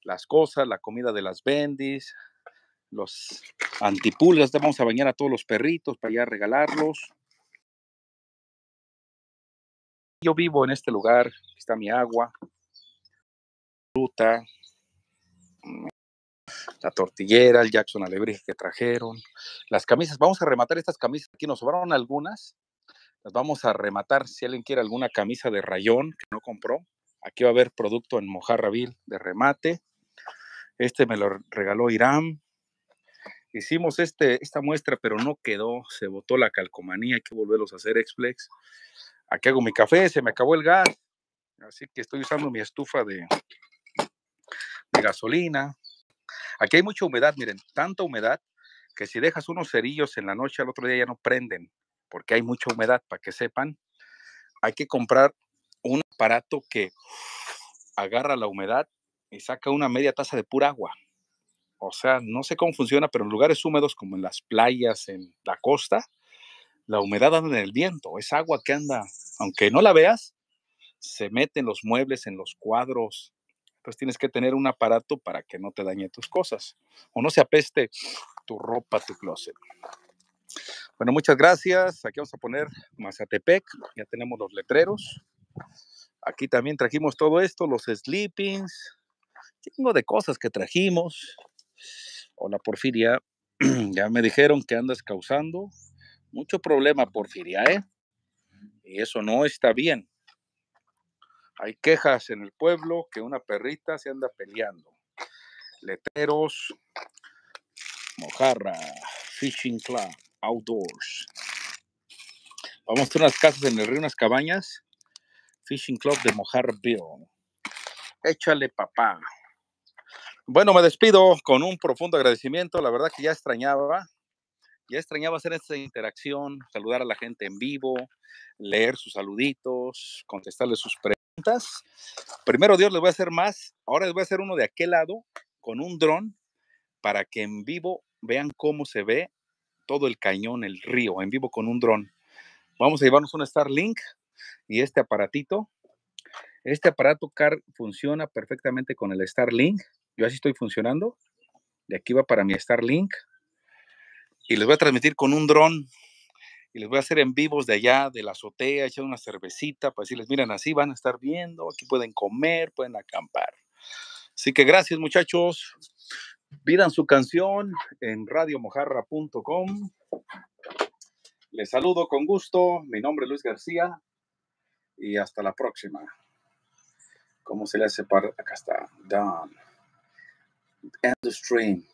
las cosas, la comida de las bendis, los antipulgas, vamos a bañar a todos los perritos para ya regalarlos. Yo vivo en este lugar, aquí está mi agua, fruta, la tortillera, el Jackson Alebrije que trajeron, las camisas. Vamos a rematar estas camisas. Aquí nos sobraron algunas. Las vamos a rematar. Si alguien quiere alguna camisa de rayón que no compró, aquí va a haber producto en Mojarraville de remate. Este me lo regaló Irán. Hicimos este, esta muestra, pero no quedó. Se botó la calcomanía. Hay que volverlos a hacer Explex. Aquí hago mi café, se me acabó el gas, así que estoy usando mi estufa de, de gasolina. Aquí hay mucha humedad, miren, tanta humedad que si dejas unos cerillos en la noche al otro día ya no prenden, porque hay mucha humedad, para que sepan. Hay que comprar aparato que agarra la humedad y saca una media taza de pura agua. O sea, no sé cómo funciona, pero en lugares húmedos como en las playas, en la costa, la humedad anda en el viento, es agua que anda, aunque no la veas, se mete en los muebles, en los cuadros. Entonces tienes que tener un aparato para que no te dañe tus cosas o no se apeste tu ropa, tu closet. Bueno, muchas gracias. Aquí vamos a poner Mazatepec. Ya tenemos los letreros. Aquí también trajimos todo esto, los sleepings. Tengo de cosas que trajimos. Hola, Porfiria. ya me dijeron que andas causando mucho problema, Porfiria, ¿eh? Y eso no está bien. Hay quejas en el pueblo que una perrita se anda peleando. Letreros, Mojarra, Fishing Club, Outdoors. Vamos a unas casas en el río, unas cabañas. Fishing Club de Mojarra Bill. Échale papá. Bueno, me despido con un profundo agradecimiento. La verdad que ya extrañaba Ya extrañaba hacer esta interacción, saludar a la gente en vivo, leer sus saluditos, contestarles sus preguntas. Primero Dios les voy a hacer más. Ahora les voy a hacer uno de aquel lado con un dron para que en vivo vean cómo se ve todo el cañón, el río, en vivo con un dron. Vamos a llevarnos un Starlink y este aparatito. Este aparato car funciona perfectamente con el Starlink. Yo así estoy funcionando. De aquí va para mi Starlink. Y les voy a transmitir con un dron. Y les voy a hacer en vivos de allá, de la azotea, echar una cervecita para decirles, miren, así van a estar viendo, aquí pueden comer, pueden acampar. Así que gracias muchachos. Pidan su canción en radiomojarra.com. Les saludo con gusto. Mi nombre es Luis García y hasta la próxima. ¿Cómo se le hace para acá está? Down. End the stream.